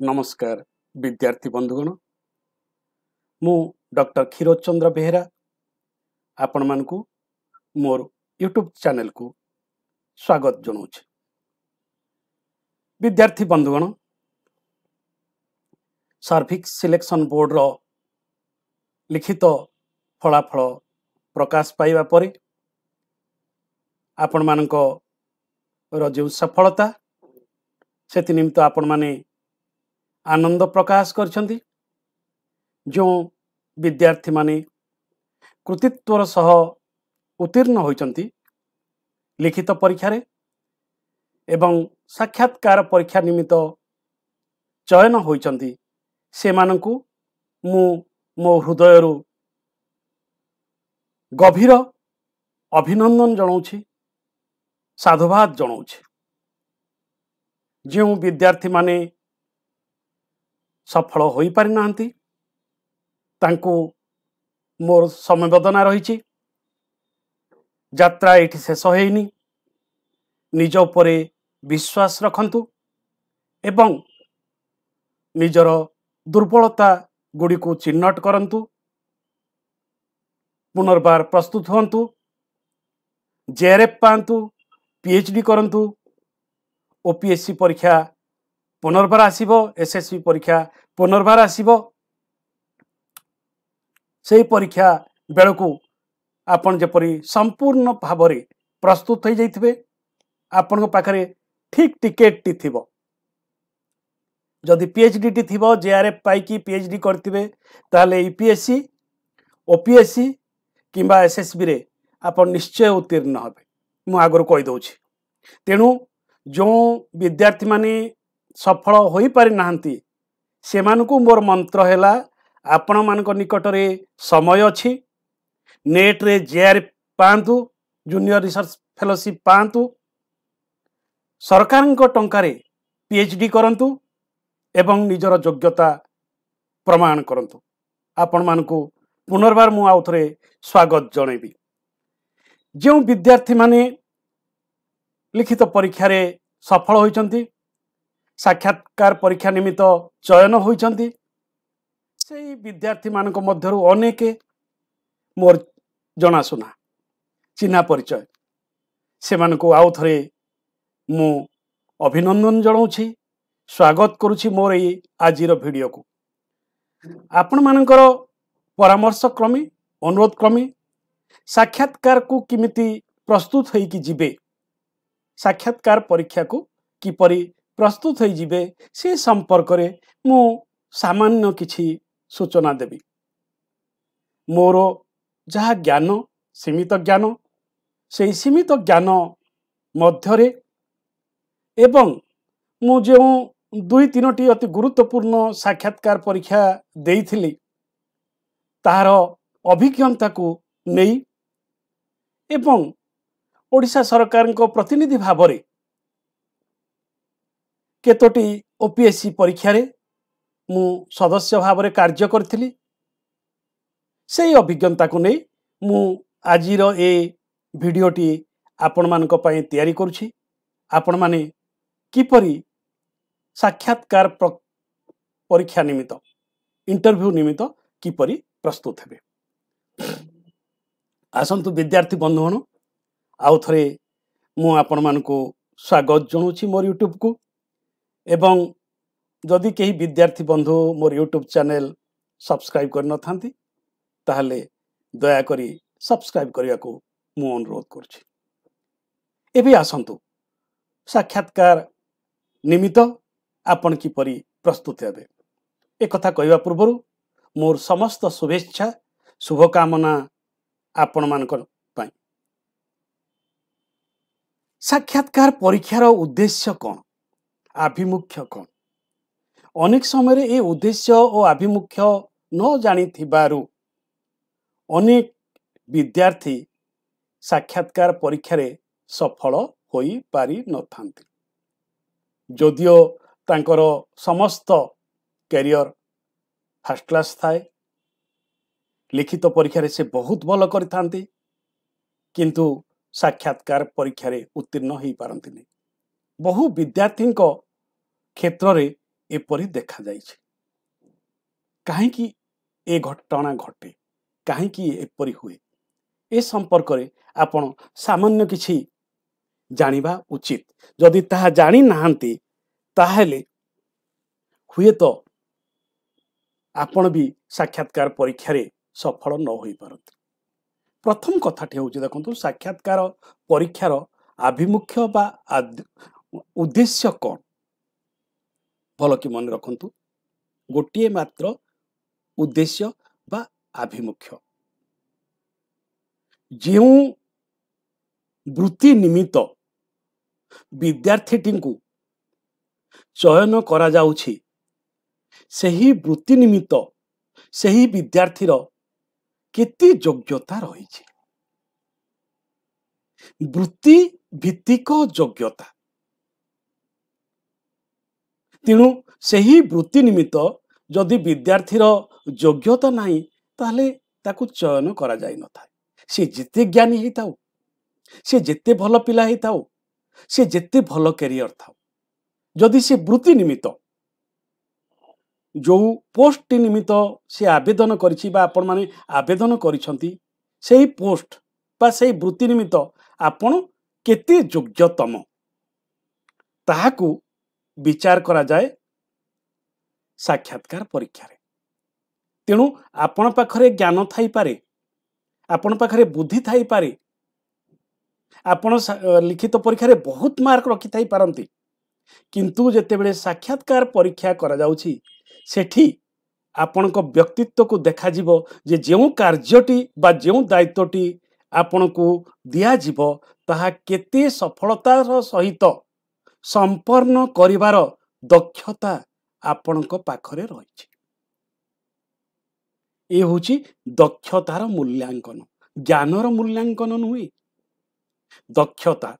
ନମସ୍କାର ବିଦ୍ୟାର୍ଥୀ ବନ୍ଧୁଗଣ। ମୁଁ ଡକ୍ଟର କ୍ଷୀରୋଦ ଚନ୍ଦ୍ର ବେହେରା ଆପଣମାନଙ୍କୁ ମୋର ୟୁଟ୍ୟୁବ୍ ଚ୍ୟାନେଲକୁ ସ୍ୱାଗତ ଜଣାଉଛି। ବିଦ୍ୟାର୍ଥୀ ବନ୍ଧୁଗଣ ସର୍ଭିକ୍ସ ସିଲେକ୍ସନ ବୋର୍ଡର ଲିଖିତ ଫଳାଫଳ ପ୍ରକାଶ ପାଇବା ପରେ ଆପଣମାନଙ୍କର ଯେଉଁ ସଫଳତା ସେଥି ନିମିତ୍ତ ଆପଣମାନେ ଆନନ୍ଦ ପ୍ରକାଶ କରିଛନ୍ତି। ଯେଉଁ ବିଦ୍ୟାର୍ଥୀମାନେ କୃତିତ୍ୱର ସହ ଉତ୍ତୀର୍ଣ୍ଣ ହୋଇଛନ୍ତି ଲିଖିତ ପରୀକ୍ଷାରେ ଏବଂ ସାକ୍ଷାତକାର ପରୀକ୍ଷା ନିମିତ୍ତ ଚୟନ ହୋଇଛନ୍ତି ସେମାନଙ୍କୁ ମୁଁ ମୋ ହୃଦୟରୁ ଗଭୀର ଅଭିନନ୍ଦନ ଜଣାଉଛି ସାଧୁବାଦ ଜଣାଉଛି। ଯେଉଁ ବିଦ୍ୟାର୍ଥୀମାନେ ସଫଳ ହୋଇପାରିନାହାନ୍ତି। ତାଙ୍କୁ ମୋର ସମବେଦନା ରହିଛି। ଯାତ୍ରା ଏଇଠି ଶେଷ ହେଇନି। ନିଜ ଉପରେ ବିଶ୍ୱାସ ରଖନ୍ତୁ ଏବଂ ନିଜର ଦୁର୍ବଳତା ଗୁଡ଼ିକୁ ଚିହ୍ନଟ କରନ୍ତୁ। ପୁନର୍ବାର ପ୍ରସ୍ତୁତ ହୁଅନ୍ତୁ। ଜେଆର୍ଏଫ୍ ପାଆନ୍ତୁ ପିଏଚ୍ ଡି କରନ୍ତୁ ଓପିଏସ୍ସି ପରୀକ୍ଷା ପୁନର୍ବାର ଆସିବ ଏସ୍ଏସ୍ସି ପରୀକ୍ଷା ପୁନର୍ବାର ଆସିବ ସେହି ପରୀକ୍ଷା ବେଳକୁ ଆପଣ ଯେପରି ସମ୍ପୂର୍ଣ୍ଣ ଭାବରେ ପ୍ରସ୍ତୁତ ହୋଇଯାଇଥିବେ ଆପଣଙ୍କ ପାଖରେ ଠିକ୍ ଟିକେଟଟି ଥିବ। ଯଦି ପିଏଚ୍ଡିଟି ଥିବ ଜେଆର୍ଏଫ୍ ପାଇକି ପିଏଚ୍ଡି କରିଥିବେ ତାହେଲେ ୟୁପିଏସ୍ସି ଓପିଏସ୍ସି କିମ୍ବା ଏସ୍ଏସ୍ବିରେ ଆପଣ ନିଶ୍ଚୟ ଉତ୍ତୀର୍ଣ୍ଣ ହେବେ। ମୁଁ ଆଗରୁ କହିଦେଉଛି। ତେଣୁ ଯେଉଁ ବିଦ୍ୟାର୍ଥୀମାନେ ସଫଳ ହୋଇପାରିନାହାନ୍ତି। ସେମାନଙ୍କୁ ମୋର ମନ୍ତ୍ର ହେଲା ଆପଣମାନଙ୍କ ନିକଟରେ ସମୟ ଅଛି। ନେଟ୍ରେ ଜେଆର୍ ପାଆନ୍ତୁ ଜୁନିୟର ରିସର୍ଚ୍ଚ ଫେଲୋସିପ୍ ପାଆନ୍ତୁ। ସରକାରଙ୍କ ଟଙ୍କାରେ ପିଏଚ୍ ଡି କରନ୍ତୁ ଏବଂ ନିଜର ଯୋଗ୍ୟତା ପ୍ରମାଣ କରନ୍ତୁ। ଆପଣମାନଙ୍କୁ ପୁନର୍ବାର ମୁଁ ଆଉ ଥରେ ସ୍ୱାଗତ ଜଣାଇବି। ଯେଉଁ ବିଦ୍ୟାର୍ଥୀମାନେ ଲିଖିତ ପରୀକ୍ଷାରେ ସଫଳ ହୋଇଛନ୍ତି ସାକ୍ଷାତକାର ପରୀକ୍ଷା ନିମିତ୍ତ ଚୟନ ହୋଇଛନ୍ତି। ସେଇ ବିଦ୍ୟାର୍ଥୀମାନଙ୍କ ମଧ୍ୟରୁ ଅନେକ ମୋର ଜଣାଶୁଣା ଚିହ୍ନା ପରିଚୟ। ସେମାନଙ୍କୁ ଆଉ ଥରେ ମୁଁ ଅଭିନନ୍ଦନ ଜଣାଉଛି ସ୍ୱାଗତ କରୁଛି ମୋର ଏଇ ଆଜିର ଭିଡ଼ିଓକୁ। ଆପଣମାନଙ୍କର ପରାମର୍ଶ କ୍ରମେ ଅନୁରୋଧ କ୍ରମେ ସାକ୍ଷାତକାରକୁ କେମିତି ପ୍ରସ୍ତୁତ ହେଇକି ଯିବେ ସାକ୍ଷାତକାର ପରୀକ୍ଷାକୁ କିପରି ପ୍ରସ୍ତୁତ ହୋଇଯିବେ ସେ ସମ୍ପର୍କରେ ମୁଁ ସାମାନ୍ୟ କିଛି ସୂଚନା ଦେବି। ମୋର ଯାହା ଜ୍ଞାନ ସୀମିତ ଜ୍ଞାନ ସେହି ସୀମିତ ଜ୍ଞାନ ମଧ୍ୟରେ ଏବଂ ମୁଁ ଯେଉଁ ଦୁଇ ତିନୋଟି ଅତି ଗୁରୁତ୍ୱପୂର୍ଣ୍ଣ ସାକ୍ଷାତକାର ପରୀକ୍ଷା ଦେଇଥିଲି ତାହାର ଅଭିଜ୍ଞତାକୁ ନେଇ ଏବଂ ଓଡ଼ିଶା ସରକାରଙ୍କ ପ୍ରତିନିଧି ଭାବରେ କେତୋଟି ଓପିଏସ୍ସି ପରୀକ୍ଷାରେ ମୁଁ ସଦସ୍ୟ ଭାବରେ କାର୍ଯ୍ୟ କରିଥିଲି। ସେହି ଅଭିଜ୍ଞତାକୁ ନେଇ ମୁଁ ଆଜିର ଏ ଭିଡ଼ିଓଟି ଆପଣମାନଙ୍କ ପାଇଁ ତିଆରି କରୁଛି। ଆପଣମାନେ କିପରି ସାକ୍ଷାତକାର ପରୀକ୍ଷା ନିମିତ୍ତ ଇଣ୍ଟରଭ୍ୟୁ ନିମିତ୍ତ କିପରି ପ୍ରସ୍ତୁତ ହେବେ? ଆସନ୍ତୁ ବିଦ୍ୟାର୍ଥୀ ବନ୍ଧୁଗଣ ଆଉ ଥରେ ମୁଁ ଆପଣମାନଙ୍କୁ ସ୍ୱାଗତ ଜଣାଉଛି ମୋର ୟୁଟ୍ୟୁବକୁ। ଏବଂ ଯଦି କେହି ବିଦ୍ୟାର୍ଥୀ ବନ୍ଧୁ ମୋର ୟୁଟ୍ୟୁବ୍ ଚ୍ୟାନେଲ ସବସ୍କ୍ରାଇବ୍ କରିନଥାନ୍ତି ତାହେଲେ ଦୟାକରି ସବସ୍କ୍ରାଇବ୍ କରିବାକୁ ମୁଁ ଅନୁରୋଧ କରୁଛି ଏବେ ଆସନ୍ତୁ। ସାକ୍ଷାତକାର ନିମିତ୍ତ ଆପଣ କିପରି ପ୍ରସ୍ତୁତ ହେବେ? ଏକଥା କହିବା ପୂର୍ବରୁ ମୋର ସମସ୍ତ ଶୁଭେଚ୍ଛା ଶୁଭକାମନା ଆପଣମାନଙ୍କ ପାଇଁ। ସାକ୍ଷାତକାର ପରୀକ୍ଷାର ଉଦ୍ଦେଶ୍ୟ କ'ଣ? ଆଭିମୁଖ୍ୟ କ'ଣ ଅନେକ ସମୟରେ ଏ ଉଦ୍ଦେଶ୍ୟ ଓ ଆଭିମୁଖ୍ୟ ନ ଜାଣିଥିବାରୁ ଅନେକ ବିଦ୍ୟାର୍ଥୀ ସାକ୍ଷାତକାର ପରୀକ୍ଷାରେ ସଫଳ ହୋଇପାରିନଥାନ୍ତି। ଯଦିଓ ତାଙ୍କର ସମସ୍ତ କ୍ୟାରିୟର ଫାଷ୍ଟ କ୍ଲାସ୍ ଥାଏ ଲିଖିତ ପରୀକ୍ଷାରେ ସେ ବହୁତ ଭଲ କରିଥାନ୍ତି କିନ୍ତୁ ସାକ୍ଷାତକାର ପରୀକ୍ଷାରେ ଉତ୍ତୀର୍ଣ୍ଣ ହୋଇପାରନ୍ତିନି। ବହୁ ବିଦ୍ୟାର୍ଥୀଙ୍କ କ୍ଷେତ୍ରରେ ଏପରି ଦେଖାଯାଇଛି କାହିଁକି ଏ ଘଟଣା ଘଟେ କାହିଁକି ଏପରି ହୁଏ ଏ ସମ୍ପର୍କରେ ଆପଣ ସାମାନ୍ୟ କିଛି ଜାଣିବା ଉଚିତ ଯଦି ତାହା ଜାଣିନାହାନ୍ତି ତାହେଲେ ହୁଏତ ଆପଣ ବି ସାକ୍ଷାତକାର ପରୀକ୍ଷାରେ ସଫଳ ନ ହୋଇପାରନ୍ତି ପ୍ରଥମ କଥାଟି ହେଉଛି ଦେଖନ୍ତୁ ସାକ୍ଷାତକାର ପରୀକ୍ଷାର ଆଭିମୁଖ୍ୟ ବା ଉଦ୍ଦେଶ୍ୟ କ'ଣ? ଭଲ କି ମନେ ରଖନ୍ତୁ। ଗୋଟିଏ ମାତ୍ର ଉଦ୍ଦେଶ୍ୟ ବା ଆଭିମୁଖ୍ୟ। ଯେଉଁ ବୃତ୍ତି ନିମିତ୍ତ ବିଦ୍ୟାର୍ଥୀଟିଙ୍କୁ ଚୟନ କରାଯାଉଛି ସେହି ବୃତ୍ତି ନିମିତ୍ତ ସେହି ବିଦ୍ୟାର୍ଥୀର କେତେ ଯୋଗ୍ୟତା ରହିଛି? ବୃତ୍ତି ଭିତ୍ତିକ ଯୋଗ୍ୟତା। ତେଣୁ ସେହି ବୃତ୍ତି ନିମିତ୍ତ ଯଦି ବିଦ୍ୟାର୍ଥୀର ଯୋଗ୍ୟତା ନାହିଁ ତାହେଲେ ତାକୁ ଚୟନ କରାଯାଇନଥାଏ ସେ ଯେତେ ଜ୍ଞାନୀ ହେଇଥାଉ ସେ ଯେତେ ଭଲ ପିଲା ହେଇଥାଉ ସେ ଯେତେ ଭଲ କ୍ୟାରିୟର ଥାଉ ଯଦି ସେ ବୃତ୍ତି ନିମିତ୍ତ ଯେଉଁ ପୋଷ୍ଟଟି ନିମିତ୍ତ ସେ ଆବେଦନ କରିଛି ବା ଆପଣମାନେ ଆବେଦନ କରିଛନ୍ତି ସେହି ପୋଷ୍ଟ ବା ସେହି ବୃତ୍ତି ନିମିତ୍ତ ଆପଣ କେତେ ଯୋଗ୍ୟତମ ତାହାକୁ ବିଚାର କରାଯାଏ ସାକ୍ଷାତକାର ପରୀକ୍ଷାରେ। ତେଣୁ ଆପଣ ପାଖରେ ଜ୍ଞାନ ଥାଇପାରେ ଆପଣ ପାଖରେ ବୁଦ୍ଧି ଥାଇପାରେ ଆପଣ ଲିଖିତ ପରୀକ୍ଷାରେ ବହୁତ ମାର୍କ ରଖିଥାଇ ପାରନ୍ତି। କିନ୍ତୁ ଯେତେବେଳେ ସାକ୍ଷାତକାର ପରୀକ୍ଷା କରାଯାଉଛି ସେଠି ଆପଣଙ୍କ ବ୍ୟକ୍ତିତ୍ୱକୁ ଦେଖାଯିବ ଯେ ଯେଉଁ କାର୍ଯ୍ୟଟି ବା ଯେଉଁ ଦାୟିତ୍ୱଟି ଆପଣଙ୍କୁ ଦିଆଯିବ ତାହା କେତେ ସଫଳତାର ସହିତ ସମ୍ପନ୍ନ କରିବାର ଦକ୍ଷତା ଆପଣଙ୍କ ପାଖରେ ରହିଛି। ଏ ହେଉଛି ଦକ୍ଷତାର ମୂଲ୍ୟାଙ୍କନ। ଜ୍ଞାନର ମୂଲ୍ୟାଙ୍କନ ନୁହେଁ। ଦକ୍ଷତା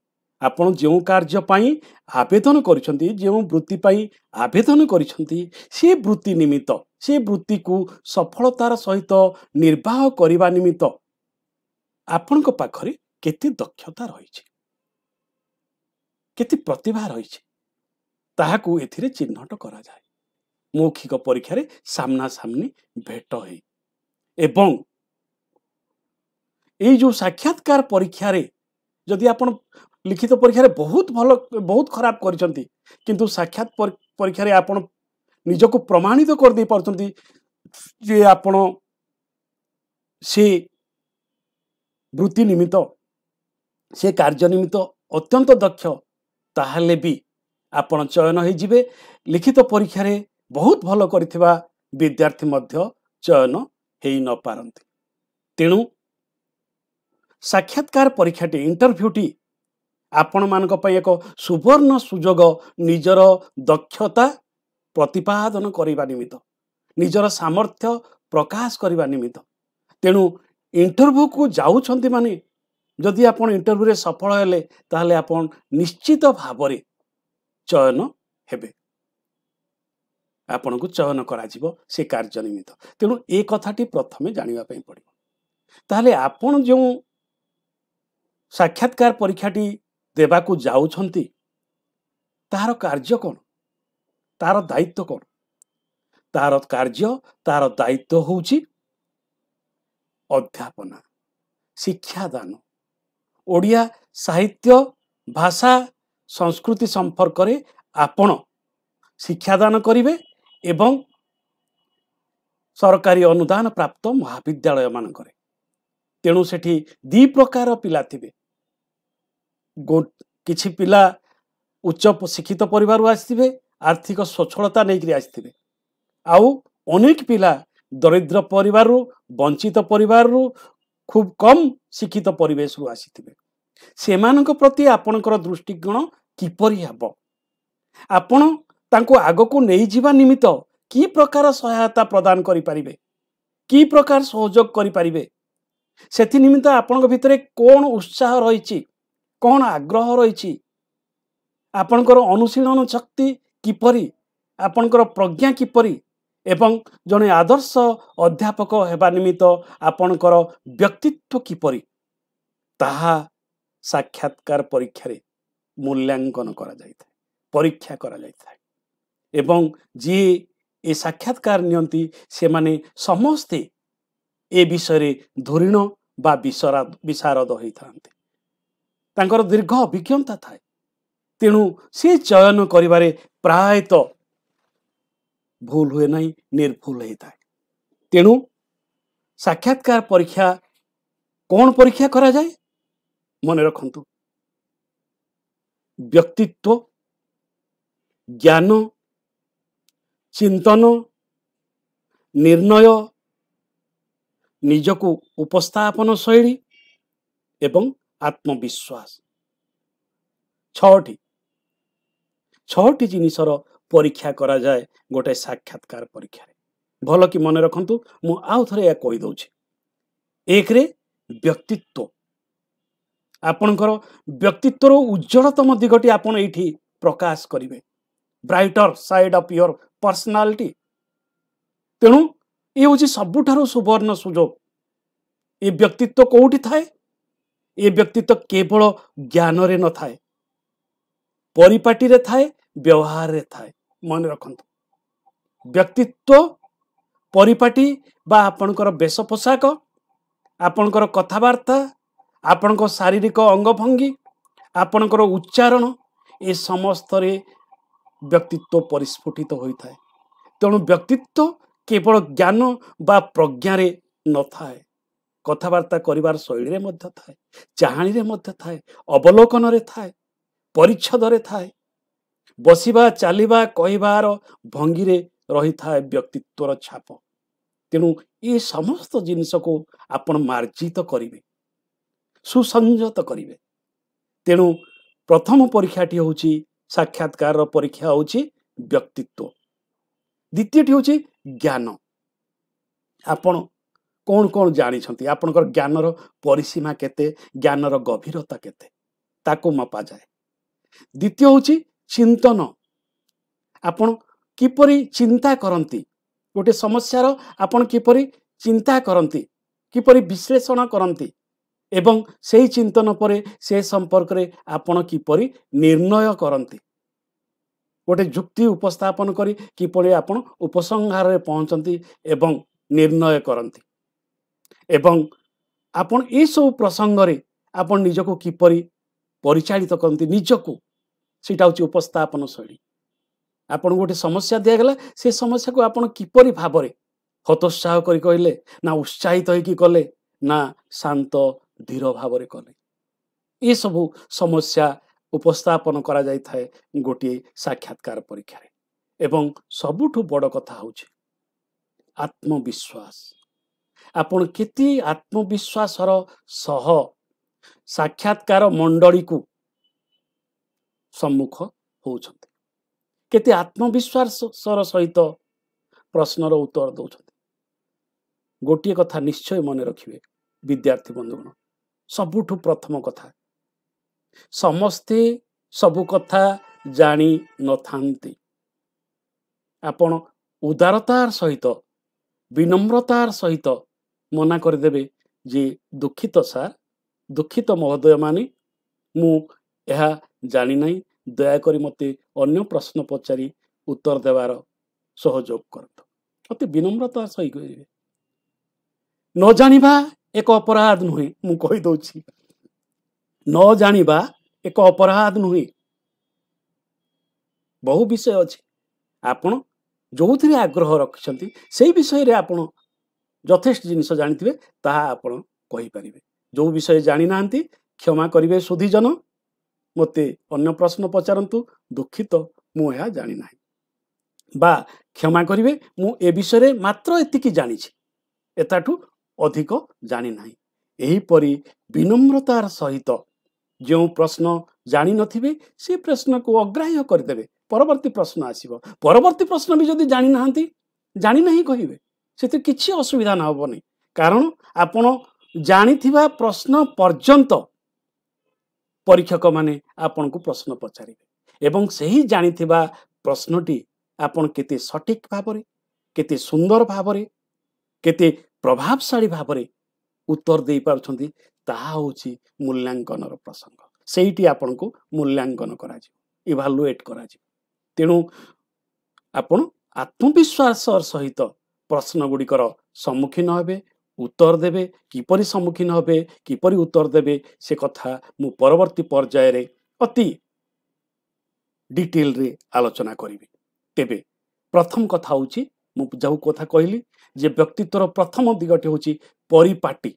ଆପଣ ଯେଉଁ କାର୍ଯ୍ୟ ପାଇଁ ଆବେଦନ କରିଛନ୍ତି ଯେଉଁ ବୃତ୍ତି ପାଇଁ ଆବେଦନ କରିଛନ୍ତି ସେ ବୃତ୍ତି ନିମିତ୍ତ ସେ ବୃତ୍ତିକୁ ସଫଳତାର ସହିତ ନିର୍ବାହ କରିବା ନିମିତ୍ତ ଆପଣଙ୍କ ପାଖରେ କେତେ ଦକ୍ଷତା ରହିଛି? କେତେ ପ୍ରତିଭା ରହିଛି ତାହାକୁ ଏଥିରେ ଚିହ୍ନଟ କରାଯାଏ ମୌଖିକ ପରୀକ୍ଷାରେ ସାମ୍ନା ସାମ୍ନି ଭେଟ ହେଇ ଏବଂ ଏଇ ଯେଉଁ ସାକ୍ଷାତକାର ପରୀକ୍ଷାରେ ଯଦି ଆପଣ ଲିଖିତ ପରୀକ୍ଷାରେ ବହୁତ ଭଲ ବହୁତ ଖରାପ କରିଛନ୍ତି କିନ୍ତୁ ସାକ୍ଷାତ ପରୀକ୍ଷାରେ ଆପଣ ନିଜକୁ ପ୍ରମାଣିତ କରିଦେଇ ପାରୁଛନ୍ତି ଯେ ଆପଣ ସେ ବୃତ୍ତି ନିମିତ୍ତ ସେ କାର୍ଯ୍ୟ ନିମିତ୍ତ ଅତ୍ୟନ୍ତ ଦକ୍ଷ ତାହେଲେ ବି ଆପଣ ଚୟନ ହେଇଯିବେ। ଲିଖିତ ପରୀକ୍ଷାରେ ବହୁତ ଭଲ କରିଥିବା ବିଦ୍ୟାର୍ଥୀ ମଧ୍ୟ ଚୟନ ହେଇ ନପାରନ୍ତି ତେଣୁ ସାକ୍ଷାତକାର ପରୀକ୍ଷାଟି ଇଣ୍ଟରଭ୍ୟୁଟି ଆପଣମାନଙ୍କ ପାଇଁ ଏକ ସୁବର୍ଣ୍ଣ ସୁଯୋଗ ନିଜର ଦକ୍ଷତା ପ୍ରତିପାଦନ କରିବା ନିମିତ୍ତ ନିଜର ସାମର୍ଥ୍ୟ ପ୍ରକାଶ କରିବା ନିମିତ୍ତ। ତେଣୁ ଇଣ୍ଟରଭ୍ୟୁକୁ ଯାଉଛନ୍ତି ମାନେ ଯଦି ଆପଣ ଇଣ୍ଟରଭ୍ୟୁରେ ସଫଳ ହେଲେ ତାହେଲେ ଆପଣ ନିଶ୍ଚିତ ଭାବରେ ଚୟନ ହେବେ। ଆପଣଙ୍କୁ ଚୟନ କରାଯିବ ସେ କାର୍ଯ୍ୟ ନିମିତ୍ତ। ତେଣୁ ଏ କଥାଟି ପ୍ରଥମେ ଜାଣିବା ପାଇଁ ପଡ଼ିବ। ତାହେଲେ ଆପଣ ଯେଉଁ ସାକ୍ଷାତକାର ପରୀକ୍ଷାଟି ଦେବାକୁ ଯାଉଛନ୍ତି ତାହାର କାର୍ଯ୍ୟ କ'ଣ? ତାର ଦାୟିତ୍ୱ କ'ଣ? ତାର କାର୍ଯ୍ୟ ତାର ଦାୟିତ୍ୱ ହେଉଛି ଅଧ୍ୟାପନା ଶିକ୍ଷାଦାନ। ଓଡ଼ିଆ ସାହିତ୍ୟ ଭାଷା ସଂସ୍କୃତି ସମ୍ପର୍କରେ ଆପଣ ଶିକ୍ଷାଦାନ କରିବେ ଏବଂ ସରକାରୀ ଅନୁଦାନ ପ୍ରାପ୍ତ ମହାବିଦ୍ୟାଳୟ ମାନଙ୍କରେ ତେଣୁ ସେଠି ଦି ପ୍ରକାର ପିଲା ଥିବେ। କିଛି ପିଲା ଉଚ୍ଚ ଶିକ୍ଷିତ ପରିବାରରୁ ଆସିଥିବେ ଆର୍ଥିକ ସ୍ୱଚ୍ଛଳତା ନେଇକରି ଆସିଥିବେ। ଆଉ ଅନେକ ପିଲା ଦରିଦ୍ର ପରିବାରରୁ ବଞ୍ଚିତ ପରିବାରରୁ ଖୁବ କମ୍ ଶିକ୍ଷିତ ପରିବେଶରୁ ଆସିଥିବେ। ସେମାନଙ୍କ ପ୍ରତି ଆପଣଙ୍କର ଦୃଷ୍ଟିକୋଣ କିପରି ହେବ? ଆପଣ ତାଙ୍କୁ ଆଗକୁ ନେଇଯିବା ନିମିତ୍ତ କି ପ୍ରକାର ସହାୟତା ପ୍ରଦାନ କରିପାରିବେ? କି ପ୍ରକାର ସହଯୋଗ କରିପାରିବେ? ସେଥି ନିମିତ୍ତ ଆପଣଙ୍କ ଭିତରେ କ'ଣ ଉତ୍ସାହ ରହିଛି? କ'ଣ ଆଗ୍ରହ ରହିଛି? ଆପଣଙ୍କର ଅନୁଶୀଳନ ଶକ୍ତି କିପରି? ଆପଣଙ୍କର ପ୍ରଜ୍ଞା କିପରି? ଏବଂ ଜଣେ ଆଦର୍ଶ ଅଧ୍ୟାପକ ହେବା ନିମିତ୍ତ ଆପଣଙ୍କର ବ୍ୟକ୍ତିତ୍ୱ କିପରି ତାହା ସାକ୍ଷାତକାର ପରୀକ୍ଷାରେ ମୂଲ୍ୟାଙ୍କନ କରାଯାଇଥାଏ ପରୀକ୍ଷା କରାଯାଇଥାଏ। ଏବଂ ଯିଏ ଏ ସାକ୍ଷାତକାର ନିଅନ୍ତି ସେମାନେ ସମସ୍ତେ ଏ ବିଷୟରେ ଧୁରିଣ ବା ବିଶରା ବିଶାରଦ ହୋଇଥାନ୍ତି। ତାଙ୍କର ଦୀର୍ଘ ଅଭିଜ୍ଞତା ଥାଏ। ତେଣୁ ସେ ଚୟନ କରିବାରେ ପ୍ରାୟତଃ ଭୁଲ ହୁଏ ନାହିଁ ନିର୍ଭୁଲ ହେଇଥାଏ। ତେଣୁ ସାକ୍ଷାତକାର ପରୀକ୍ଷା କ'ଣ ପରୀକ୍ଷା କରାଯାଏ? ମନେ ରଖନ୍ତୁ। ବ୍ୟକ୍ତିତ୍ୱ ଜ୍ଞାନ ଚିନ୍ତନ ନିର୍ଣ୍ଣୟ ନିଜକୁ ଉପସ୍ଥାପନ ଶୈଳୀ ଏବଂ ଆତ୍ମବିଶ୍ୱାସ। ଛଅଟି। ଛଅଟି ଜିନିଷର ପରୀକ୍ଷା କରାଯାଏ ଗୋଟେ ସାକ୍ଷାତକାର ପରୀକ୍ଷାରେ ଭଲ କି ମନେ ରଖନ୍ତୁ ମୁଁ ଆଉ ଥରେ ଏହା କହିଦେଉଛି ଏକରେ ବ୍ୟକ୍ତିତ୍ୱ। ଆପଣଙ୍କର ବ୍ୟକ୍ତିତ୍ୱର ଉଜ୍ଜଳତମ ଦିଗଟି ଆପଣ ଏଇଠି ପ୍ରକାଶ କରିବେ। Brighter side of your personality ତେଣୁ ଏ ହେଉଛି ସବୁଠାରୁ ସୁବର୍ଣ୍ଣ ସୁଯୋଗ। ଏ ବ୍ୟକ୍ତିତ୍ୱ କୋଉଠି ଥାଏ? ଏ ବ୍ୟକ୍ତିତ୍ୱ କେବଳ ଜ୍ଞାନରେ ନଥାଏ ପରିପାଟିରେ ଥାଏ ବ୍ୟବହାରରେ ଥାଏ। ମନେ ରଖନ୍ତୁ ବ୍ୟକ୍ତିତ୍ୱ ପରିପାଟି ବା ଆପଣଙ୍କର ବେଶ ପୋଷାକ ଆପଣଙ୍କର କଥାବାର୍ତ୍ତା ଆପଣଙ୍କ ଶାରୀରିକ ଅଙ୍ଗଭଙ୍ଗୀ ଆପଣଙ୍କର ଉଚ୍ଚାରଣ ଏ ସମସ୍ତରେ ବ୍ୟକ୍ତିତ୍ୱ ପରିସ୍ଫୁଟିତ ହୋଇଥାଏ। ତେଣୁ ବ୍ୟକ୍ତିତ୍ୱ କେବଳ ଜ୍ଞାନ ବା ପ୍ରଜ୍ଞାରେ ନଥାଏ। କଥାବାର୍ତ୍ତା କରିବାର ଶୈଳୀରେ ମଧ୍ୟ ଥାଏ ଚାହାଣୀରେ ମଧ୍ୟ ଥାଏ ଅବଲୋକନରେ ଥାଏ ପରିଚ୍ଛଦରେ ଥାଏ ବସିବା ଚାଲିବା କହିବାର ଭଙ୍ଗୀରେ ରହିଥାଏ ବ୍ୟକ୍ତିତ୍ୱର ଛାପ। ତେଣୁ ଏ ସମସ୍ତ ଜିନିଷକୁ ଆପଣ ମାର୍ଜିତ କରିବେ ସୁସଂଯତ କରିବେ। ତେଣୁ ପ୍ରଥମ ପରୀକ୍ଷାଟି ହେଉଛି ସାକ୍ଷାତକାରର ପରୀକ୍ଷା ହେଉଛି ବ୍ୟକ୍ତିତ୍ୱ। ଦ୍ୱିତୀୟଟି ହେଉଛି ଜ୍ଞାନ। ଆପଣ କ'ଣ କ'ଣ ଜାଣିଛନ୍ତି? ଆପଣଙ୍କର ଜ୍ଞାନର ପରିସୀମା କେତେ? ଜ୍ଞାନର ଗଭୀରତା କେତେ? ତାକୁ ମପାଯାଏ। ଦ୍ୱିତୀୟ ହେଉଛି ଚିନ୍ତନ। ଆପଣ କିପରି ଚିନ୍ତା କରନ୍ତି? ଗୋଟେ ସମସ୍ୟାର ଆପଣ କିପରି ଚିନ୍ତା କରନ୍ତି? କିପରି ବିଶ୍ଳେଷଣ କରନ୍ତି? ଏବଂ ସେଇ ଚିନ୍ତନ ପରେ ସେ ସମ୍ପର୍କରେ ଆପଣ କିପରି ନିର୍ଣ୍ଣୟ କରନ୍ତି? ଗୋଟେ ଯୁକ୍ତି ଉପସ୍ଥାପନ କରି କିପରି ଆପଣ ଉପସଂହାରରେ ପହଞ୍ଚନ୍ତି ଏବଂ ନିର୍ଣ୍ଣୟ କରନ୍ତି? ଏବଂ ଆପଣ ଏସବୁ ପ୍ରସଙ୍ଗରେ ଆପଣ ନିଜକୁ କିପରି ପରିଚାଳିତ କରନ୍ତି? ନିଜକୁ ସେଇଟା ହେଉଛି ଉପସ୍ଥାପନ ଶୈଳୀ। ଆପଣଙ୍କୁ ଗୋଟେ ସମସ୍ୟା ଦିଆଗଲା ସେ ସମସ୍ୟାକୁ ଆପଣ କିପରି ଭାବରେ ହତୋତ୍ସାହ କରି କହିଲେ ନା ଉତ୍ସାହିତ ହେଇକି କଲେ ନା ଶାନ୍ତ ଧୀର ଭାବରେ କଲେ। ଏସବୁ ସମସ୍ୟା ଉପସ୍ଥାପନ କରାଯାଇଥାଏ ଗୋଟିଏ ସାକ୍ଷାତକାର ପରୀକ୍ଷାରେ। ଏବଂ ସବୁଠୁ ବଡ଼ କଥା ହେଉଛି ଆତ୍ମବିଶ୍ୱାସ। ଆପଣ କେତେ ଆତ୍ମବିଶ୍ୱାସର ସହ ସାକ୍ଷାତକାର ମଣ୍ଡଳୀକୁ ସମ୍ମୁଖ ହେଉଛନ୍ତି। କେତେ ଆତ୍ମବିଶ୍ୱାସର ସହିତ ପ୍ରଶ୍ନର ଉତ୍ତର ଦେଉଛନ୍ତି। ଗୋଟିଏ କଥା ନିଶ୍ଚୟ ମନେ ରଖିବେ ବିଦ୍ୟାର୍ଥୀ ବନ୍ଧୁଗଣ। ସବୁଠୁ ପ୍ରଥମ କଥା ସମସ୍ତେ ସବୁ କଥା ଜାଣି ନଥାନ୍ତି। ଆପଣ ଉଦାରତାର ସହିତ ବିନମ୍ରତାର ସହିତ ମନା କରିଦେବେ ଯେ ଦୁଃଖିତ ସାର୍ ଦୁଃଖିତ ମହୋଦୟ ମାନେ ମୁଁ ଏହା ଜାଣିନାହିଁ ଦୟାକରି ମୋତେ ଅନ୍ୟ ପ୍ରଶ୍ନ ପଚାରି ଉତ୍ତର ଦେବାର ସହଯୋଗ କରନ୍ତୁ ଅତି ବିନମ୍ରତା ସହି କହିବେ ନ ଜାଣିବା ଏକ ଅପରାଧ ନୁହେଁ ମୁଁ କହିଦଉଛି ନ ଜାଣିବା ଏକ ଅପରାଧ ନୁହେଁ ବହୁ ବିଷୟ ଅଛି। ଆପଣ ଯେଉଁଥିରେ ଆଗ୍ରହ ରଖିଛନ୍ତି ସେଇ ବିଷୟରେ ଆପଣ ଯଥେଷ୍ଟ ଜିନିଷ ଜାଣିଥିବେ ତାହା ଆପଣ କହିପାରିବେ। ଯେଉଁ ବିଷୟ ଜାଣିନାହାନ୍ତି କ୍ଷମା କରିବେ ସୁଧୀଜନ। ମୋତେ ଅନ୍ୟ ପ୍ରଶ୍ନ ପଚାରନ୍ତୁ ଦୁଃଖିତ ମୁଁ ଏହା ଜାଣିନାହିଁ ବା କ୍ଷମା କରିବେ ମୁଁ ଏ ବିଷୟରେ ମାତ୍ର ଏତିକି ଜାଣିଛି। ଏତାଠୁ ଅଧିକ ଜାଣିନାହିଁ ଏହିପରି ବିନମ୍ରତାର ସହିତ ଯେଉଁ ପ୍ରଶ୍ନ ଜାଣିନଥିବେ ସେ ପ୍ରଶ୍ନକୁ ଅଗ୍ରାହ୍ୟ କରିଦେବେ। ପରବର୍ତ୍ତୀ ପ୍ରଶ୍ନ ଆସିବ। ପରବର୍ତ୍ତୀ ପ୍ରଶ୍ନ ବି ଯଦି ଜାଣିନାହାନ୍ତି ଜାଣିନାହିଁ କହିବେ ସେଥିରେ କିଛି ଅସୁବିଧା ନ ହେବନି। କାରଣ ଆପଣ ଜାଣିଥିବା ପ୍ରଶ୍ନ ପର୍ଯ୍ୟନ୍ତ ପରୀକ୍ଷକମାନେ ଆପଣଙ୍କୁ ପ୍ରଶ୍ନ ପଚାରିବେ। ଏବଂ ସେହି ଜାଣିଥିବା ପ୍ରଶ୍ନଟି ଆପଣ କେତେ ସଠିକ୍ ଭାବରେ କେତେ ସୁନ୍ଦର ଭାବରେ କେତେ ପ୍ରଭାବଶାଳୀ ଭାବରେ ଉତ୍ତର ଦେଇପାରୁଛନ୍ତି ତାହା ହେଉଛି ମୂଲ୍ୟାଙ୍କନର ପ୍ରସଙ୍ଗ। ସେଇଠି ଆପଣଙ୍କୁ ମୂଲ୍ୟାଙ୍କନ କରାଯିବ ଇଭାଲୁଏଟ୍ କରାଯିବ। ତେଣୁ ଆପଣ ଆତ୍ମବିଶ୍ୱାସ ସହିତ ପ୍ରଶ୍ନ ଗୁଡ଼ିକର ସମ୍ମୁଖୀନ ହେବେ ଉତ୍ତର ଦେବେ କିପରି ସମ୍ମୁଖୀନ ହେବେ କିପରି ଉତ୍ତର ଦେବେ ସେ କଥା ମୁଁ ପରବର୍ତ୍ତୀ ପର୍ଯ୍ୟାୟରେ ଅତି ଡିଟେଲରେ ଆଲୋଚନା କରିବି। ତେବେ ପ୍ରଥମ କଥା ହେଉଛି ମୁଁ ଯେଉଁ କଥା କହିଲି ଯେ ବ୍ୟକ୍ତିତ୍ୱର ପ୍ରଥମ ଦିଗଟି ହେଉଛି ପରିପାଟି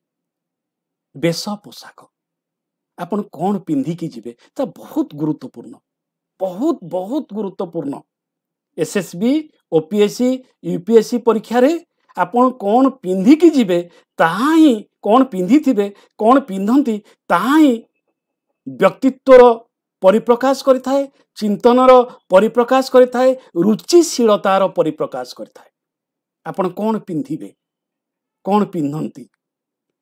ବେଶ ପୋଷାକ। ଆପଣ କ'ଣ ପିନ୍ଧିକି ଯିବେ ତା ବହୁତ ଗୁରୁତ୍ୱପୂର୍ଣ୍ଣ ବହୁତ ବହୁତ ଗୁରୁତ୍ୱପୂର୍ଣ୍ଣ। S S B OPSC UPSC ପରୀକ୍ଷାରେ ଆପଣ କ'ଣ ପିନ୍ଧିକି ଯିବେ ତାହା ହିଁ କ'ଣ ପିନ୍ଧିଥିବେ କ'ଣ ପିନ୍ଧନ୍ତି ତାହା ହିଁ ବ୍ୟକ୍ତିତ୍ୱର ପରିପ୍ରକାଶ କରିଥାଏ ଚିନ୍ତନର ପରିପ୍ରକାଶ କରିଥାଏ ରୁଚିଶୀଳତାର ପରିପ୍ରକାଶ କରିଥାଏ ଆପଣ କ'ଣ ପିନ୍ଧିବେ କ'ଣ ପିନ୍ଧନ୍ତି